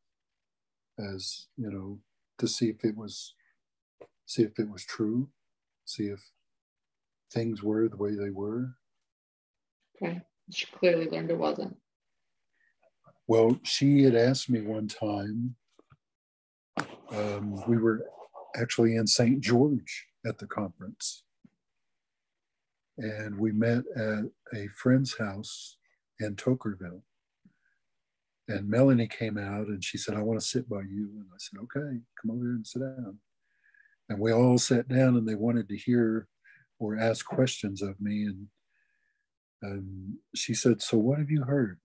as, you know, to see if it was see if it was true, see if things were the way they were. Okay. She clearly learned it wasn't. Well, she had asked me one time, um, we were actually in St. George at the conference. And we met at a friend's house in Toquerville. And Melanie came out and she said, I want to sit by you. And I said, okay, come over here and sit down. And we all sat down and they wanted to hear or ask questions of me. And um, she said, So what have you heard?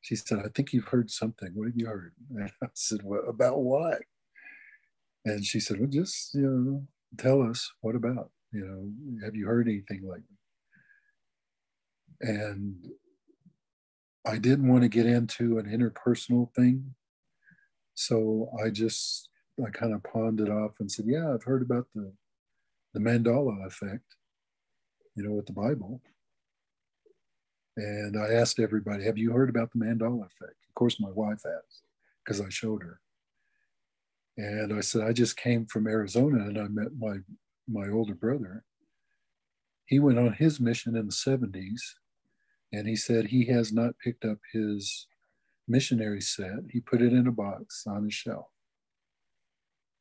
She said, I think you've heard something. What have you heard? And I said, well, About what? And she said, Well, just, you know, tell us what about, you know, have you heard anything lately? And I didn't want to get into an interpersonal thing. So I just, I kind of pawned it off and said, Yeah, I've heard about the, the Mandela effect, you know, with the Bible. And I asked everybody, Have you heard about the Mandela effect? Of course, my wife has, because I showed her. And I said, I just came from Arizona and I met my, my older brother. He went on his mission in the 70s and he said he has not picked up his missionary set. He put it in a box on his shelf.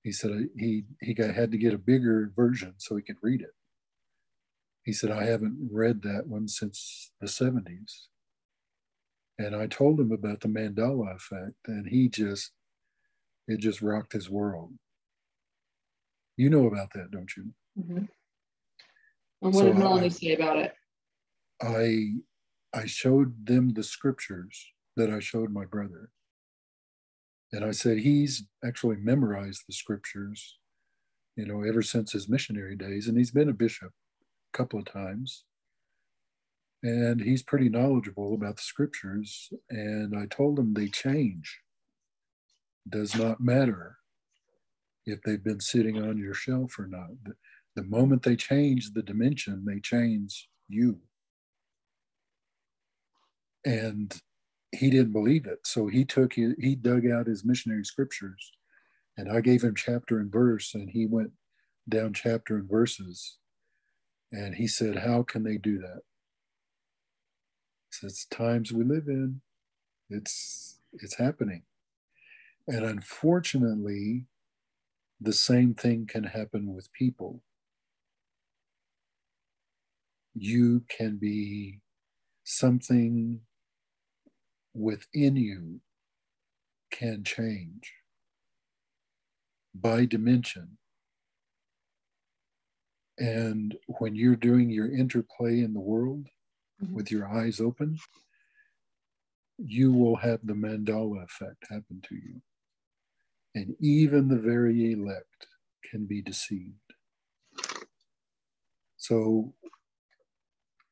He said he, he got, had to get a bigger version so he could read it. He said, I haven't read that one since the 70s. And I told him about the Mandela effect, and he just it just rocked his world. You know about that, don't you? Mm-hmm. And what so did Melanie I, say about it? I I showed them the scriptures that I showed my brother. And I said, he's actually memorized the scriptures, you know, ever since his missionary days. And he's been a bishop a couple of times. And he's pretty knowledgeable about the scriptures. And I told him they change does not matter if they've been sitting on your shelf or not. The, the moment they change the dimension, they change you. And he didn't believe it. So he took he dug out his missionary scriptures and I gave him chapter and verse and he went down chapter and verses. And he said, How can they do that? It's times we live in. It's it's happening. And unfortunately, the same thing can happen with people. You can be something within you can change by dimension. And when you're doing your interplay in the world mm-hmm. with your eyes open, you will have the Mandela effect happen to you and even the very elect can be deceived. So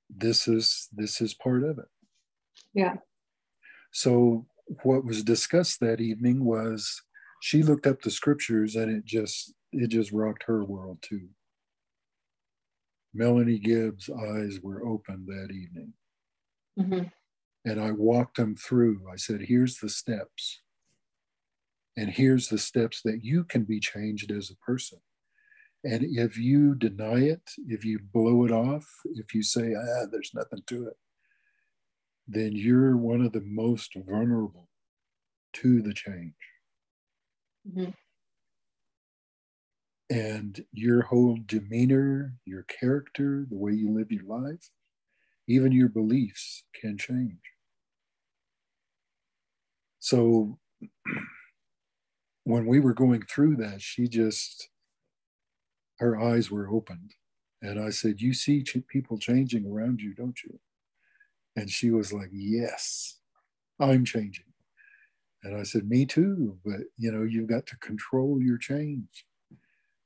this is this is part of it. Yeah. So what was discussed that evening was she looked up the scriptures and it just it just rocked her world too. Melanie Gibb's eyes were opened that evening. Mm-hmm. And I walked them through. I said, here's the steps. And here's the steps that you can be changed as a person. And if you deny it, if you blow it off, if you say, ah, there's nothing to it, then you're one of the most vulnerable to the change. Mm-hmm. And your whole demeanor, your character, the way you live your life, even your beliefs can change. So when we were going through that, she just, her eyes were opened. And I said, You see people changing around you, don't you? And she was like, Yes, I'm changing. And I said, Me too. But, you know, you've got to control your change.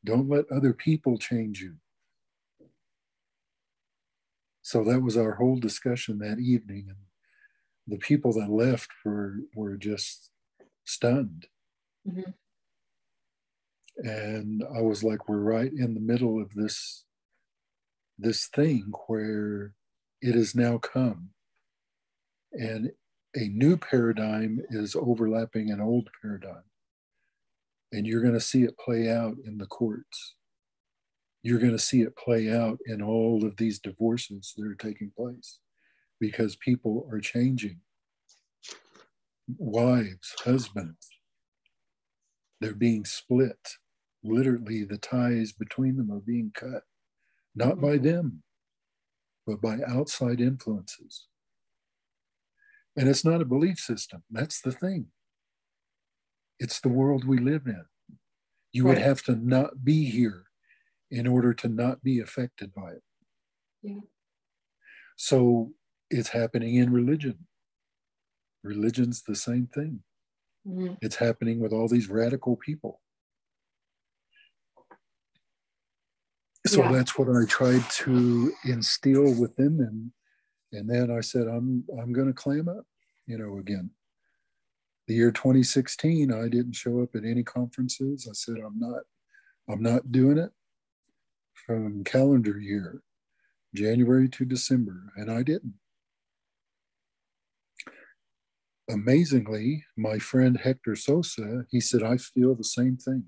Don't let other people change you. So that was our whole discussion that evening. And the people that left were, were just stunned. Mm-hmm. And I was like, we're right in the middle of this this thing where it has now come. And a new paradigm is overlapping an old paradigm. And you're going to see it play out in the courts. You're going to see it play out in all of these divorces that are taking place because people are changing. Wives husbands they're being split. Literally, the ties between them are being cut, not by mm-hmm. them, but by outside influences. And it's not a belief system. That's the thing. It's the world we live in. You right. would have to not be here in order to not be affected by it. Yeah. So it's happening in religion. Religion's the same thing. Mm-hmm. It's happening with all these radical people. So yeah. that's what I tried to instill within them. And then I said, I'm I'm gonna clam up, you know, again. The year 2016, I didn't show up at any conferences. I said, I'm not, I'm not doing it from calendar year, January to December, and I didn't amazingly, my friend Hector Sosa, he said, I feel the same thing.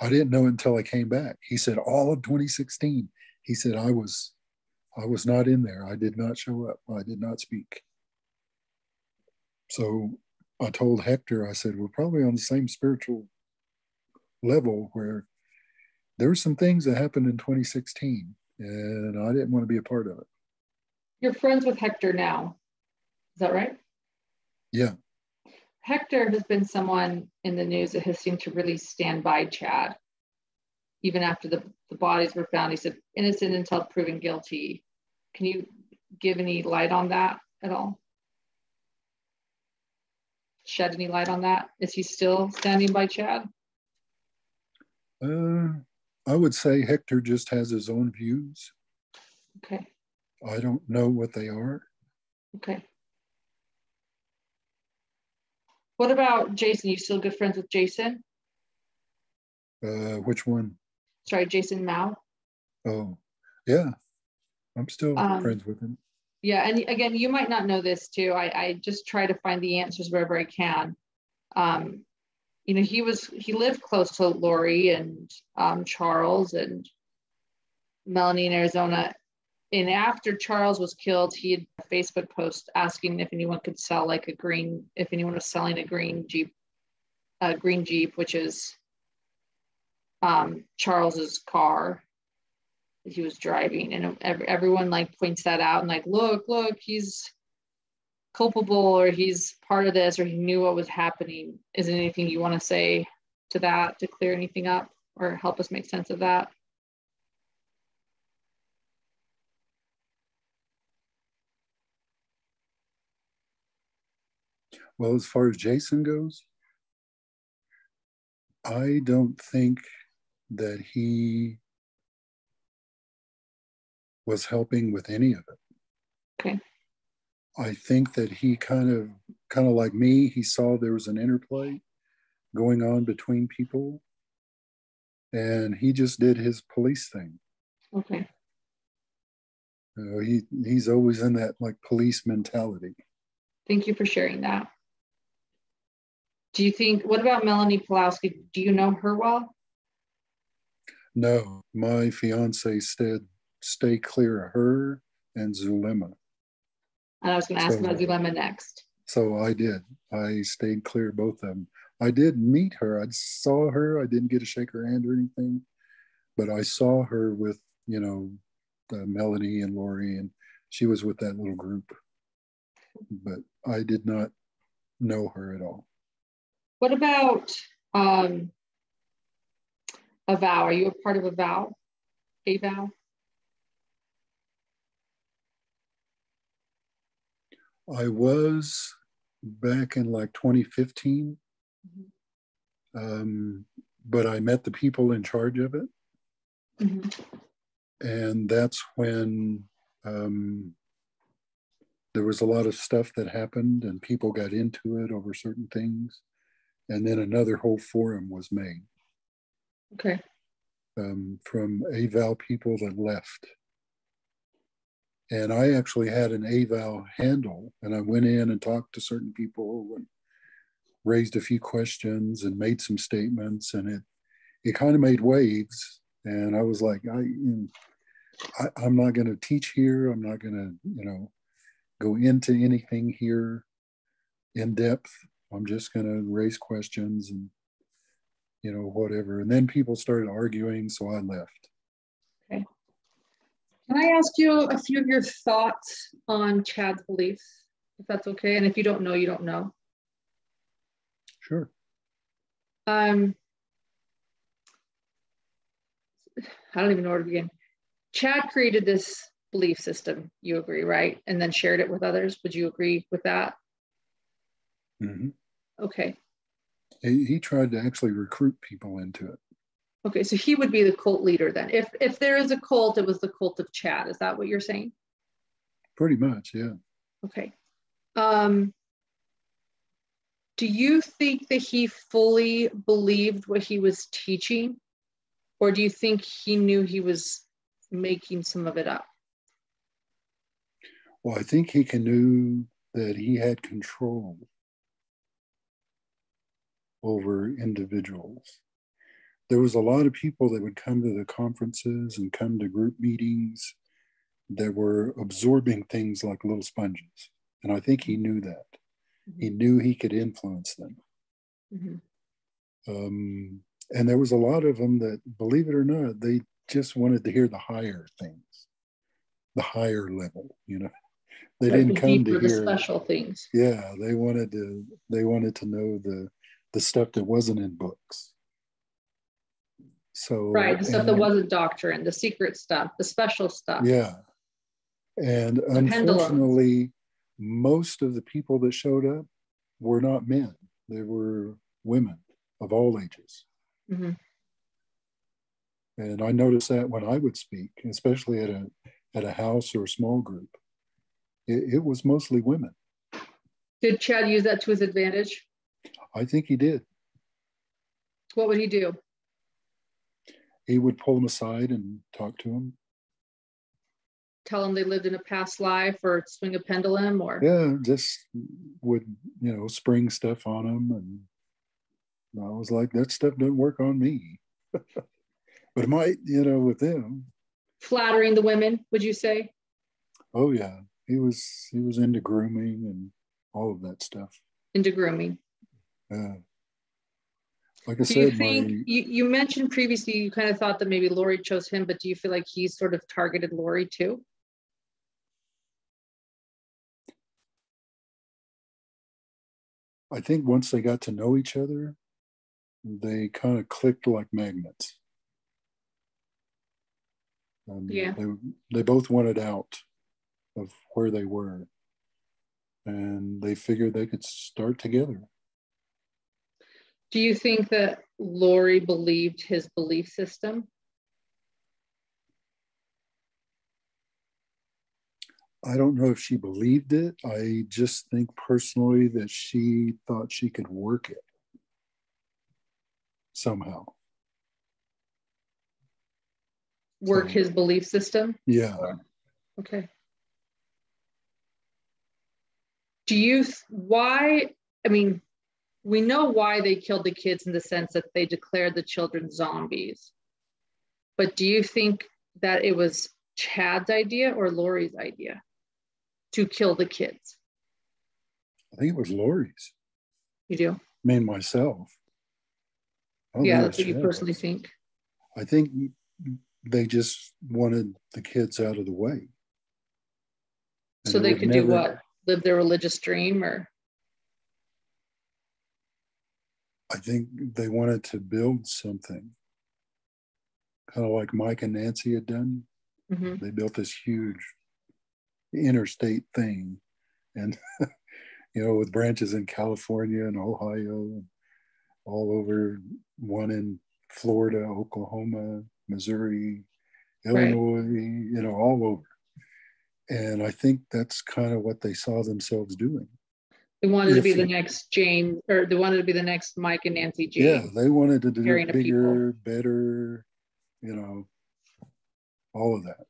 I didn't know until I came back. He said, all of 2016, he said, I was, I was not in there. I did not show up. I did not speak. So I told Hector, I said, we're probably on the same spiritual level where there were some things that happened in 2016 and I didn't want to be a part of it. You're friends with Hector now. Is that right? Yeah. Hector has been someone in the news that has seemed to really stand by Chad. Even after the, the bodies were found, he said innocent until proven guilty. Can you give any light on that at all? Shed any light on that? Is he still standing by Chad? Uh, I would say Hector just has his own views. Okay. I don't know what they are. Okay. What about Jason? You still good friends with Jason? Uh, which one? Sorry, Jason Mow. Oh, yeah. I'm still um, friends with him. Yeah, and again, you might not know this too. I, I just try to find the answers wherever I can. Um, you know, he was he lived close to Lori and um, Charles and Melanie in Arizona, and after Charles was killed, he had a Facebook post asking if anyone could sell like a green, if anyone was selling a green Jeep, a green Jeep, which is um, Charles's car that he was driving. And everyone like points that out and like, look, look, he's culpable or he's part of this or he knew what was happening. Is there anything you want to say to that to clear anything up or help us make sense of that? Well, as far as Jason goes, I don't think that he was helping with any of it. Okay. I think that he kind of, kind of like me, he saw there was an interplay going on between people, and he just did his police thing. Okay. You know, he he's always in that like police mentality. Thank you for sharing that. Do you think? What about Melanie Pawlowski? Do you know her well? No, my fiance said stay clear of her and Zulema. And I was going to ask so, about Zulema next. So I did. I stayed clear of both of them. I did meet her. I saw her. I didn't get to shake her hand or anything, but I saw her with, you know, uh, Melanie and Lori, and she was with that little group. But I did not know her at all. What about um, AVOW? Are you a part of AVOW? A AVOW? I was back in like 2015, mm-hmm. um, but I met the people in charge of it. Mm-hmm. And that's when um, there was a lot of stuff that happened and people got into it over certain things. And then another whole forum was made. Okay. Um, from AVOW people that left. And I actually had an AVOW handle, and I went in and talked to certain people and raised a few questions and made some statements, and it it kind of made waves. And I was like, I, you know, I I'm not going to teach here. I'm not going to, you know, go into anything here in depth. I'm just going to raise questions and, you know, whatever. And then people started arguing, so I left. Okay. Can I ask you a few of your thoughts on Chad's beliefs, if that's okay? And if you don't know, you don't know. Sure. Um, I don't even know where to begin. Chad created this belief system, you agree, right? And then shared it with others. Would you agree with that? Mm-hmm. Okay. He, he tried to actually recruit people into it. Okay, so he would be the cult leader then. If if there is a cult, it was the cult of Chad. Is that what you're saying? Pretty much, yeah. Okay. Um, do you think that he fully believed what he was teaching, or do you think he knew he was making some of it up? Well, I think he knew that he had control over individuals there was a lot of people that would come to the conferences and come to group meetings that were absorbing things like little sponges. And I think he knew that. Mm-hmm. He knew he could influence them. Mm-hmm. Um, and there was a lot of them that, believe it or not, they just wanted to hear the higher things, the higher level, you know. They didn't come to hear special things. Yeah, they wanted to they wanted to know the the stuff that wasn't in books. So right, the stuff that wasn't doctrine, the secret stuff, the special stuff. Yeah. And the unfortunately, most of the people that showed up were not men. They were women of all ages. Mm-hmm. And I noticed that when I would speak, especially at a at a house or a small group, it, it was mostly women. Did Chad use that to his advantage? I think he did. What would he do? he would pull them aside and talk to them. Tell them they lived in a past life or swing a pendulum or? Yeah, just would, you know, spring stuff on them. And I was like, that stuff doesn't work on me. but it might, you know, with them. Flattering the women, would you say? Oh yeah. He was he was into grooming and all of that stuff. Into grooming. Yeah like I do said, you think my, you, you mentioned previously you kind of thought that maybe Lori chose him, but do you feel like he sort of targeted Lori too? I think once they got to know each other, they kind of clicked like magnets. Um, yeah. They, they both wanted out of where they were. And they figured they could start together. Do you think that Lori believed his belief system? I don't know if she believed it. I just think personally that she thought she could work it somehow. Work So- his belief system. Yeah. Okay. Do you, why, I mean, we know why they killed the kids in the sense that they declared the children zombies. But do you think that it was Chad's idea or Lori's idea to kill the kids? I think it was Lori's. You do? I mean, myself. Yeah, that's what you personally think. I think they just wanted the kids out of the way. And So they could do what? Live their religious dream or? I think they wanted to build something, kind of like Mike and Nancy had done. Mhm. They built this huge interstate thing, and you know, with branches in California and Ohio, all over, one in Florida, Oklahoma, Missouri, Right. Illinois, you know, all over. And I think that's kind of what they saw themselves doing. They wanted to be the next James, or they wanted to be the next Mike and Nancy Yeah, they wanted to do people. bigger, better, you know, all of that.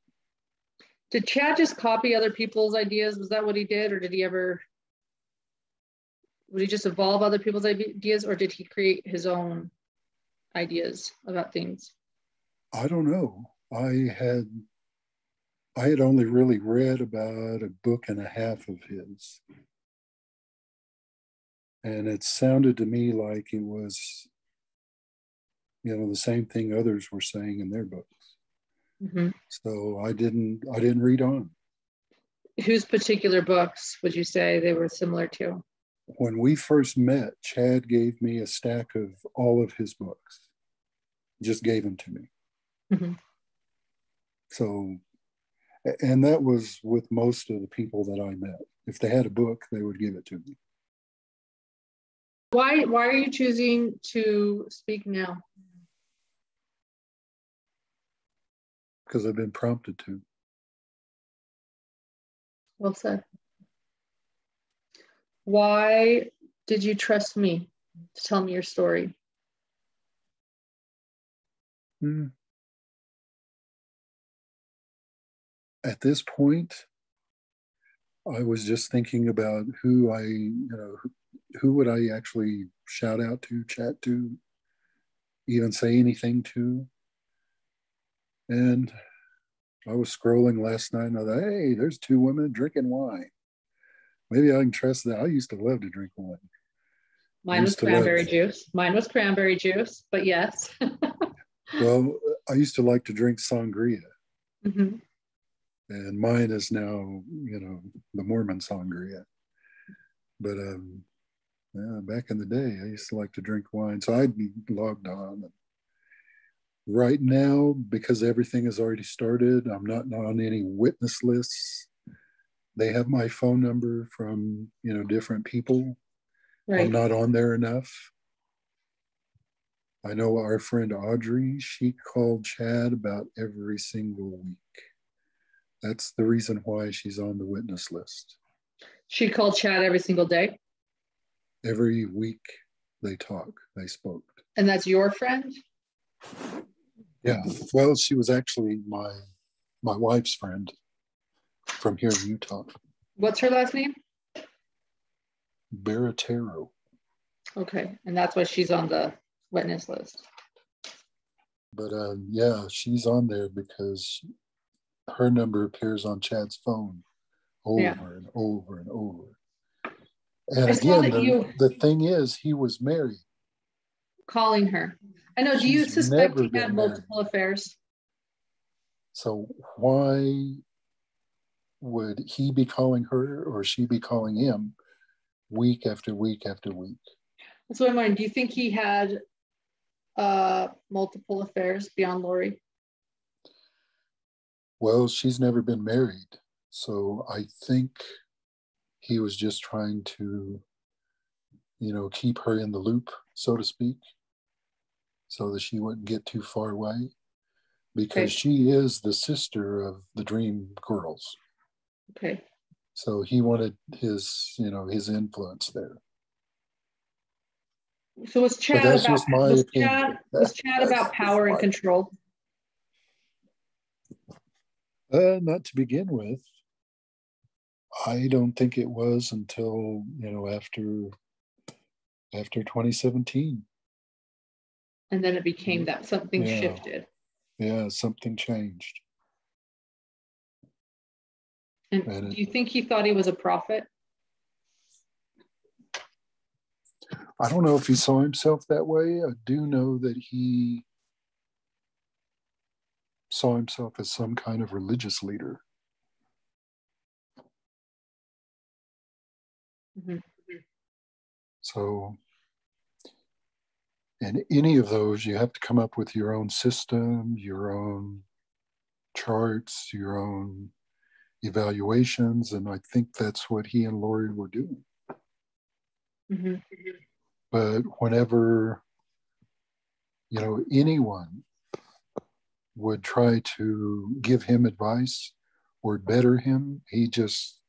Did Chad just copy other people's ideas? Was that what he did, or did he ever? Would he just evolve other people's ideas, or did he create his own ideas about things? I don't know. I had I had only really read about a book and a half of his. And it sounded to me like it was, you know, the same thing others were saying in their books. Mhm. So I didn't I didn't read on. Whose particular books would you say they were similar to? When we first met, Chad gave me a stack of all of his books. Just gave them to me. Mhm. So and that was with most of the people that I met. If they had a book, they would give it to me. Why Why are you choosing to speak now? because I've been prompted to. Well said. Why did you trust me to tell me your story? Hmm. At this point, I was just thinking about who I, you know, who, would I actually shout out to, chat to, even say anything to. And I was scrolling last night and I thought, hey, there's two women drinking wine. Maybe I can trust that. I used to love to drink wine. Mine was to love- cranberry juice. Mine was cranberry juice, but yes. Well, I used to like to drink sangria. Mhm. and mine is now you know the mormon sangria but um yeah, back in the day i used to like to drink wine so i'd be logged on. Right now because everything has already started i'm not on any witness lists. They have my phone number from you know different people. Right. i'm not on there enough. I know our friend audrey she called chad about every single week. That's the reason why she's on the witness list. She called Chad every single day. Every week they talk they spoke And that's your friend? yeah well she was actually my my wife's friend from here in utah What's her last name? Barattiero Okay. And that's why she's on the witness list. but um, yeah she's on there because her number appears on chad's phone over Yeah. and over and over and I again the, you- the thing is he was married Calling her. I know. Do you suspect he had been married. multiple affairs? So why would he be calling her or she be calling him week after week after week? That's what I'm wondering. Do you think he had uh, multiple affairs beyond Lori? Well, she's never been married. So I think he was just trying to, you know, keep her in the loop, so to speak, so that she wouldn't get too far away. Because Okay. she is the sister of the Dream Girls. Okay. So he wanted his, you know, his influence there. So was Chad about was Chad, was Chad about power and control? Uh, not to begin with. I don't think it was until you know after after 2017. And then it became mm, that something yeah. shifted. Yeah, something changed. And, and do you think he thought he was a prophet? I don't know if he saw himself that way. I do know that he saw himself as some kind of religious leader. Mm-hmm. So, in any of those, you have to come up with your own system, your own charts, your own evaluations. And I think that's what he and Lori were doing. Mm-hmm. But whenever, you know, anyone would try to give him advice or better him, he just,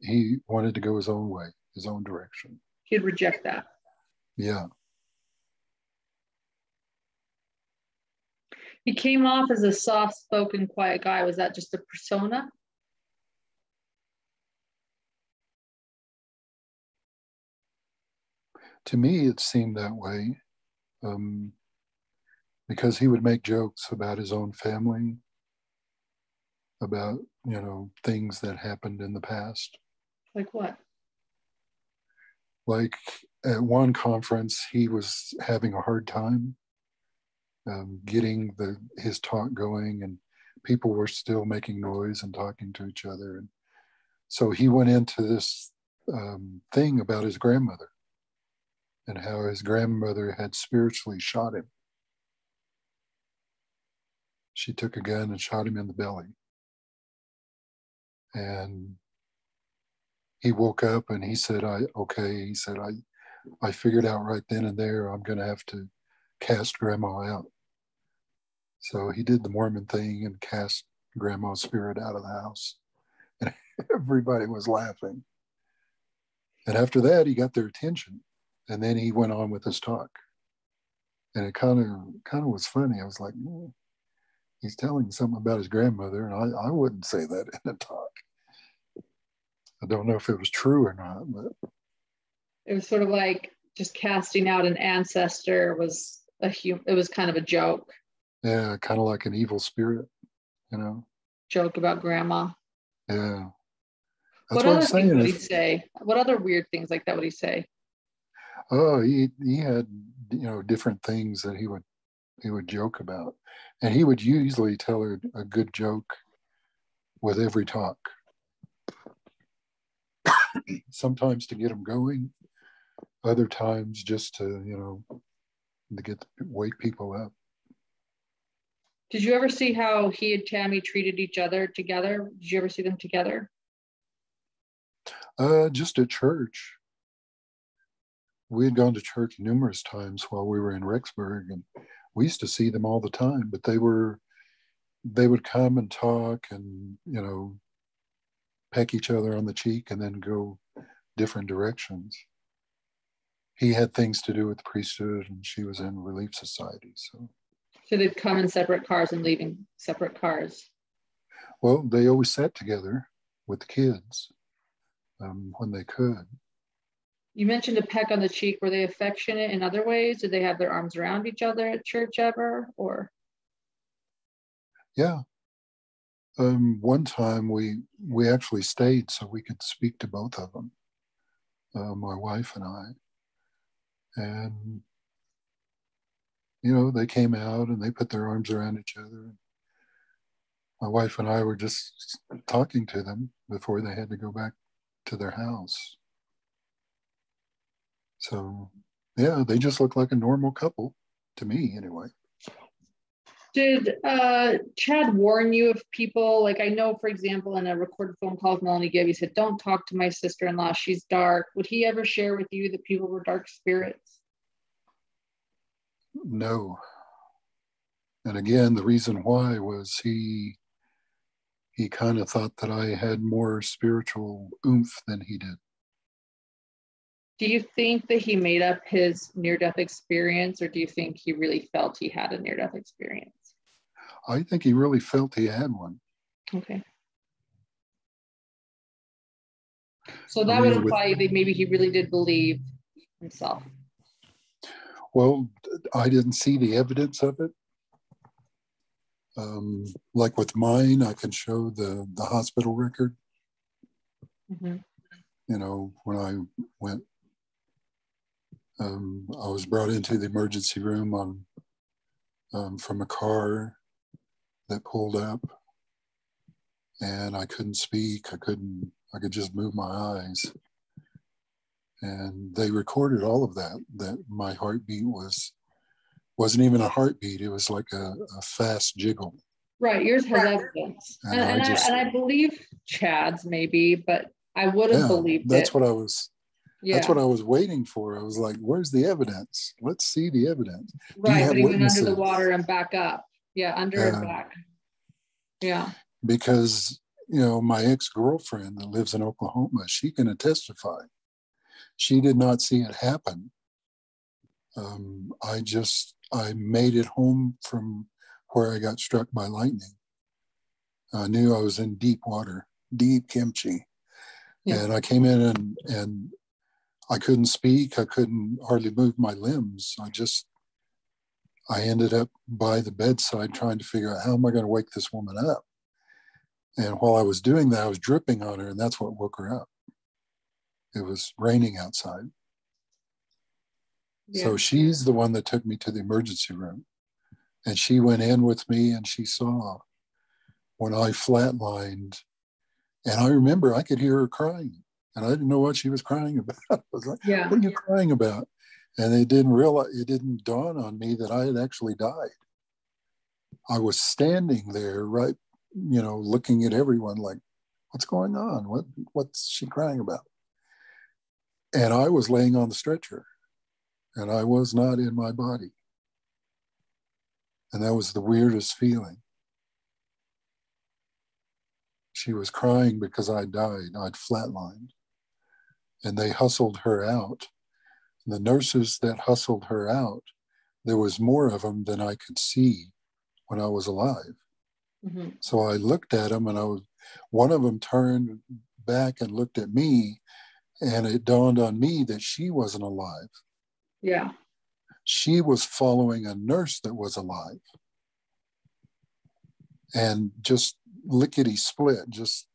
he wanted to go his own way, his own direction. He'd reject that. Yeah. He came off as a soft spoken, quiet guy. Was that just a persona? To me, it seemed that way um, because he would make jokes about his own family, about, you know, things that happened in the past. Like what? Like at one conference, he was having a hard time um, getting the his talk going, and people were still making noise and talking to each other. And so he went into this um, thing about his grandmother and how his grandmother had spiritually shot him. She took a gun and shot him in the belly. And he woke up and he said, I, okay, he said, I, I figured out right then and there, I'm going to have to cast grandma out. So he did the Mormon thing and cast grandma's spirit out of the house. And everybody was laughing. And after that, he got their attention. And then he went on with his talk. And it kind of kind of was funny. I was like, mm, he's telling something about his grandmother, and I, I wouldn't say that in a talk. I don't know if it was true or not, but it was sort of like just casting out an ancestor was a hum- it was kind of a joke yeah, kind of like an evil spirit, you know. Joke about grandma. Yeah. That's what, what other things would he say? What other weird things like that would he say? Oh, he he had you know different things that he would he would joke about, and he would usually tell her a good joke with every talk. Sometimes to get them going, other times just to you know to get wake people up. Did you ever see how he and Tammy treated each other together? Did you ever see them together? Uh, just at church. We had gone to church numerous times while we were in Rexburg, and we used to see them all the time. But they were, they would come and talk, and you know, peck each other on the cheek, and then go different directions. He had things to do with the priesthood, and she was in Relief Society, so. So they'd come in separate cars and leave in separate cars. Well, they always sat together with the kids um, when they could. You mentioned a peck on the cheek. Were they affectionate in other ways? Did they have their arms around each other at church ever? Or yeah, um, one time we we actually stayed so we could speak to both of them, uh, my wife and I, and you know, they came out and they put their arms around each other. My wife and I were just talking to them before they had to go back to their house. So, yeah, they just look like a normal couple to me, anyway. Did uh, Chad warn you of people? Like, I know, for example, in a recorded phone call with Melanie Gibb, he said, Don't talk to my sister in law. She's dark. Would he ever share with you that people were dark spirits? No. And again, the reason why was he he kind of thought that I had more spiritual oomph than he did. Do you think that he made up his near death experience, or do you think he really felt he had a near death experience? I think he really felt he had one. Okay. So that I mean, would imply with, that maybe he really did believe himself. Well, I didn't see the evidence of it. Um, like with mine, I can show the, the hospital record. Mm-hmm. You know, when I went, um, I was brought into the emergency room on um, from a car that pulled up, and I couldn't speak. I couldn't. I could just move my eyes, and they recorded all of that. That my heartbeat was wasn't even a heartbeat. It was like a, a fast jiggle. Right. Yours has evidence. And, and, I, just, I, and I believe Chad's maybe, but I would have yeah, believed that's it. what I was yeah. that's what I was waiting for. I was like, where's the evidence? Let's see the evidence. Right, but he went under the water and back up. Yeah, under uh, and back. Yeah. Because, you know, my ex-girlfriend that lives in Oklahoma, she can testify. She did not see it happen. Um, I just I made it home from where I got struck by lightning. I knew I was in deep water, deep kimchi. Yeah. And I came in and, and I couldn't speak. I couldn't hardly move my limbs. I just, I ended up by the bedside trying to figure out how am I going to wake this woman up. And while I was doing that, I was dripping on her, and that's what woke her up. It was raining outside. Yeah. So she's the one that took me to the emergency room. And she went in with me and she saw when I flatlined. And I remember I could hear her crying. And I didn't know what she was crying about. I was like, yeah. what are you crying about? And it didn't realize it didn't dawn on me that I had actually died. I was standing there right, you know, looking at everyone like, what's going on? What what's she crying about? And I was laying on the stretcher and I was not in my body. And that was the weirdest feeling. She was crying because I died, I'd flatlined. And they hustled her out. The nurses that hustled her out, there was more of them than I could see when I was alive. Mm-hmm. So I looked at them and I was, one of them turned back and looked at me and it dawned on me that she wasn't alive. Yeah. She was following a nurse that was alive. And just lickety split, just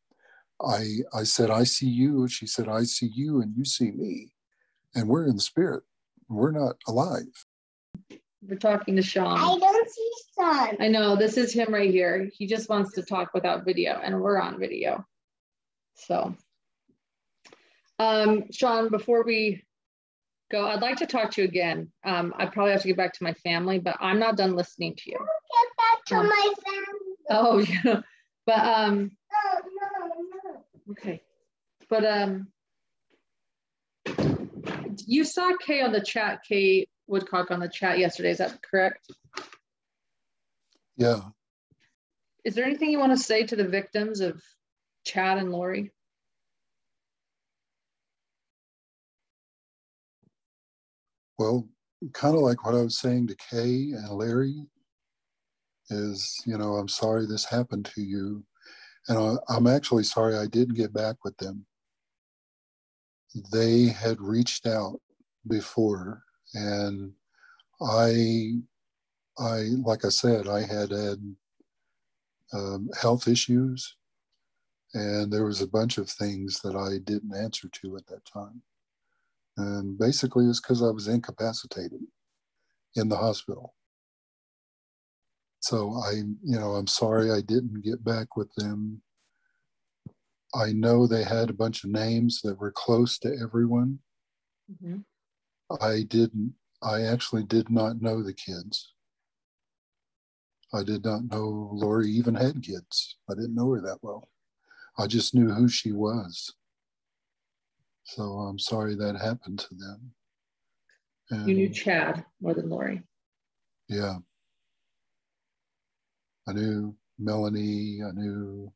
I I said, I see you. She said, I see you and you see me. And we're in the spirit. We're not alive. We're talking to Shawn. I don't see Shawn. I know this is him right here. He just wants to talk without video, and we're on video. So um, Shawn, before we go. I'd like to talk to you again. Um, I probably have to get back to my family, but I'm not done listening to you. Get back to um, my family. Oh, yeah. But um. Okay. But um. You saw Kay on the chat, Kay Woodcock on the chat yesterday. Is that correct? Yeah. Is there anything you want to say to the victims of Chad and Lori? Well, kind of like what I was saying to Kay and Larry is, you know, I'm sorry this happened to you. And I, I'm actually sorry I didn't get back with them. They had reached out before and I, I, like I said, I had had um, health issues and there was a bunch of things that I didn't answer to at that time. And basically, it's because I was incapacitated in the hospital. So I, you know, I'm sorry I didn't get back with them. I know they had a bunch of names that were close to everyone. Mm-hmm. I didn't, I actually did not know the kids. I did not know Lori even had kids. I didn't know her that well. I just knew who she was. So I'm sorry that happened to them. And, you knew Chad more than Lori. Yeah. I knew Melanie. I knew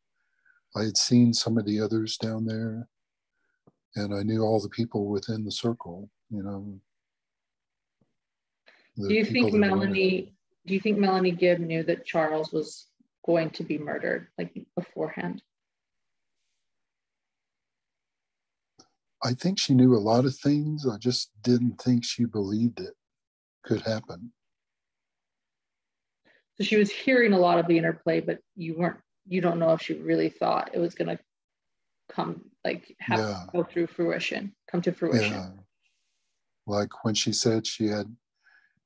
I had seen some of the others down there, and I knew all the people within the circle. You know. Do you think Melanie? Do you think Melanie Gibb knew that Charles was going to be murdered, like beforehand? I think she knew a lot of things. I just didn't think she believed it could happen. So she was hearing a lot of the interplay, but you weren't, you don't know if she really thought it was going to come, like, have yeah. go through fruition, come to fruition. Yeah. Like when she said she had,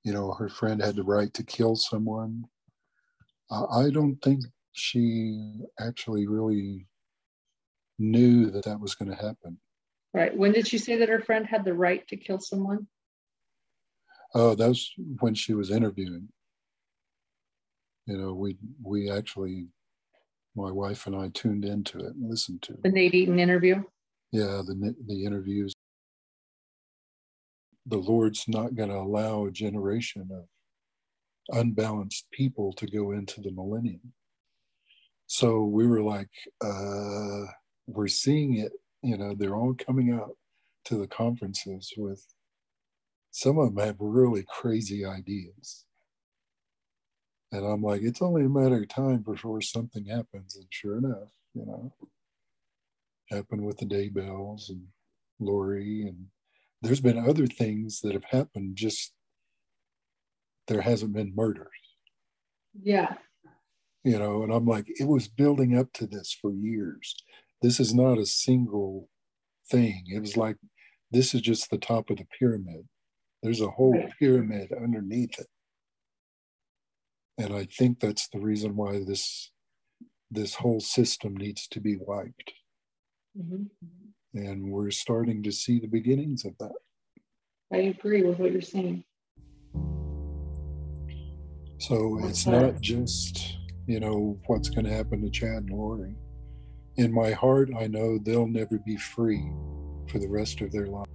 you know, her friend had the right to kill someone. Uh, I don't think she actually really knew that that was going to happen. Right. When did she say that her friend had the right to kill someone? Oh, that was when she was interviewing. You know, we we actually, my wife and I tuned into it and listened to the Nate Eaton interview. Yeah, the the interviews. The Lord's not going to allow a generation of unbalanced people to go into the millennium. So we were like, uh, we're seeing it you know, they're all coming out to the conferences with some of them have really crazy ideas. And I'm like, it's only a matter of time before something happens. And sure enough, you know, happened with the Daybells and Lori. And there's been other things that have happened, just there hasn't been murders. Yeah. You know, and I'm like, it was building up to this for years this is not a single thing. It was like this is just the top of the pyramid. There's a whole pyramid underneath it. And I think that's the reason why this this whole system needs to be wiped. Mm-hmm. And we're starting to see the beginnings of that. I agree with what you're saying. So it's not just, you know, what's going to happen to Chad and Lori in my heart, I know they'll never be free for the rest of their life.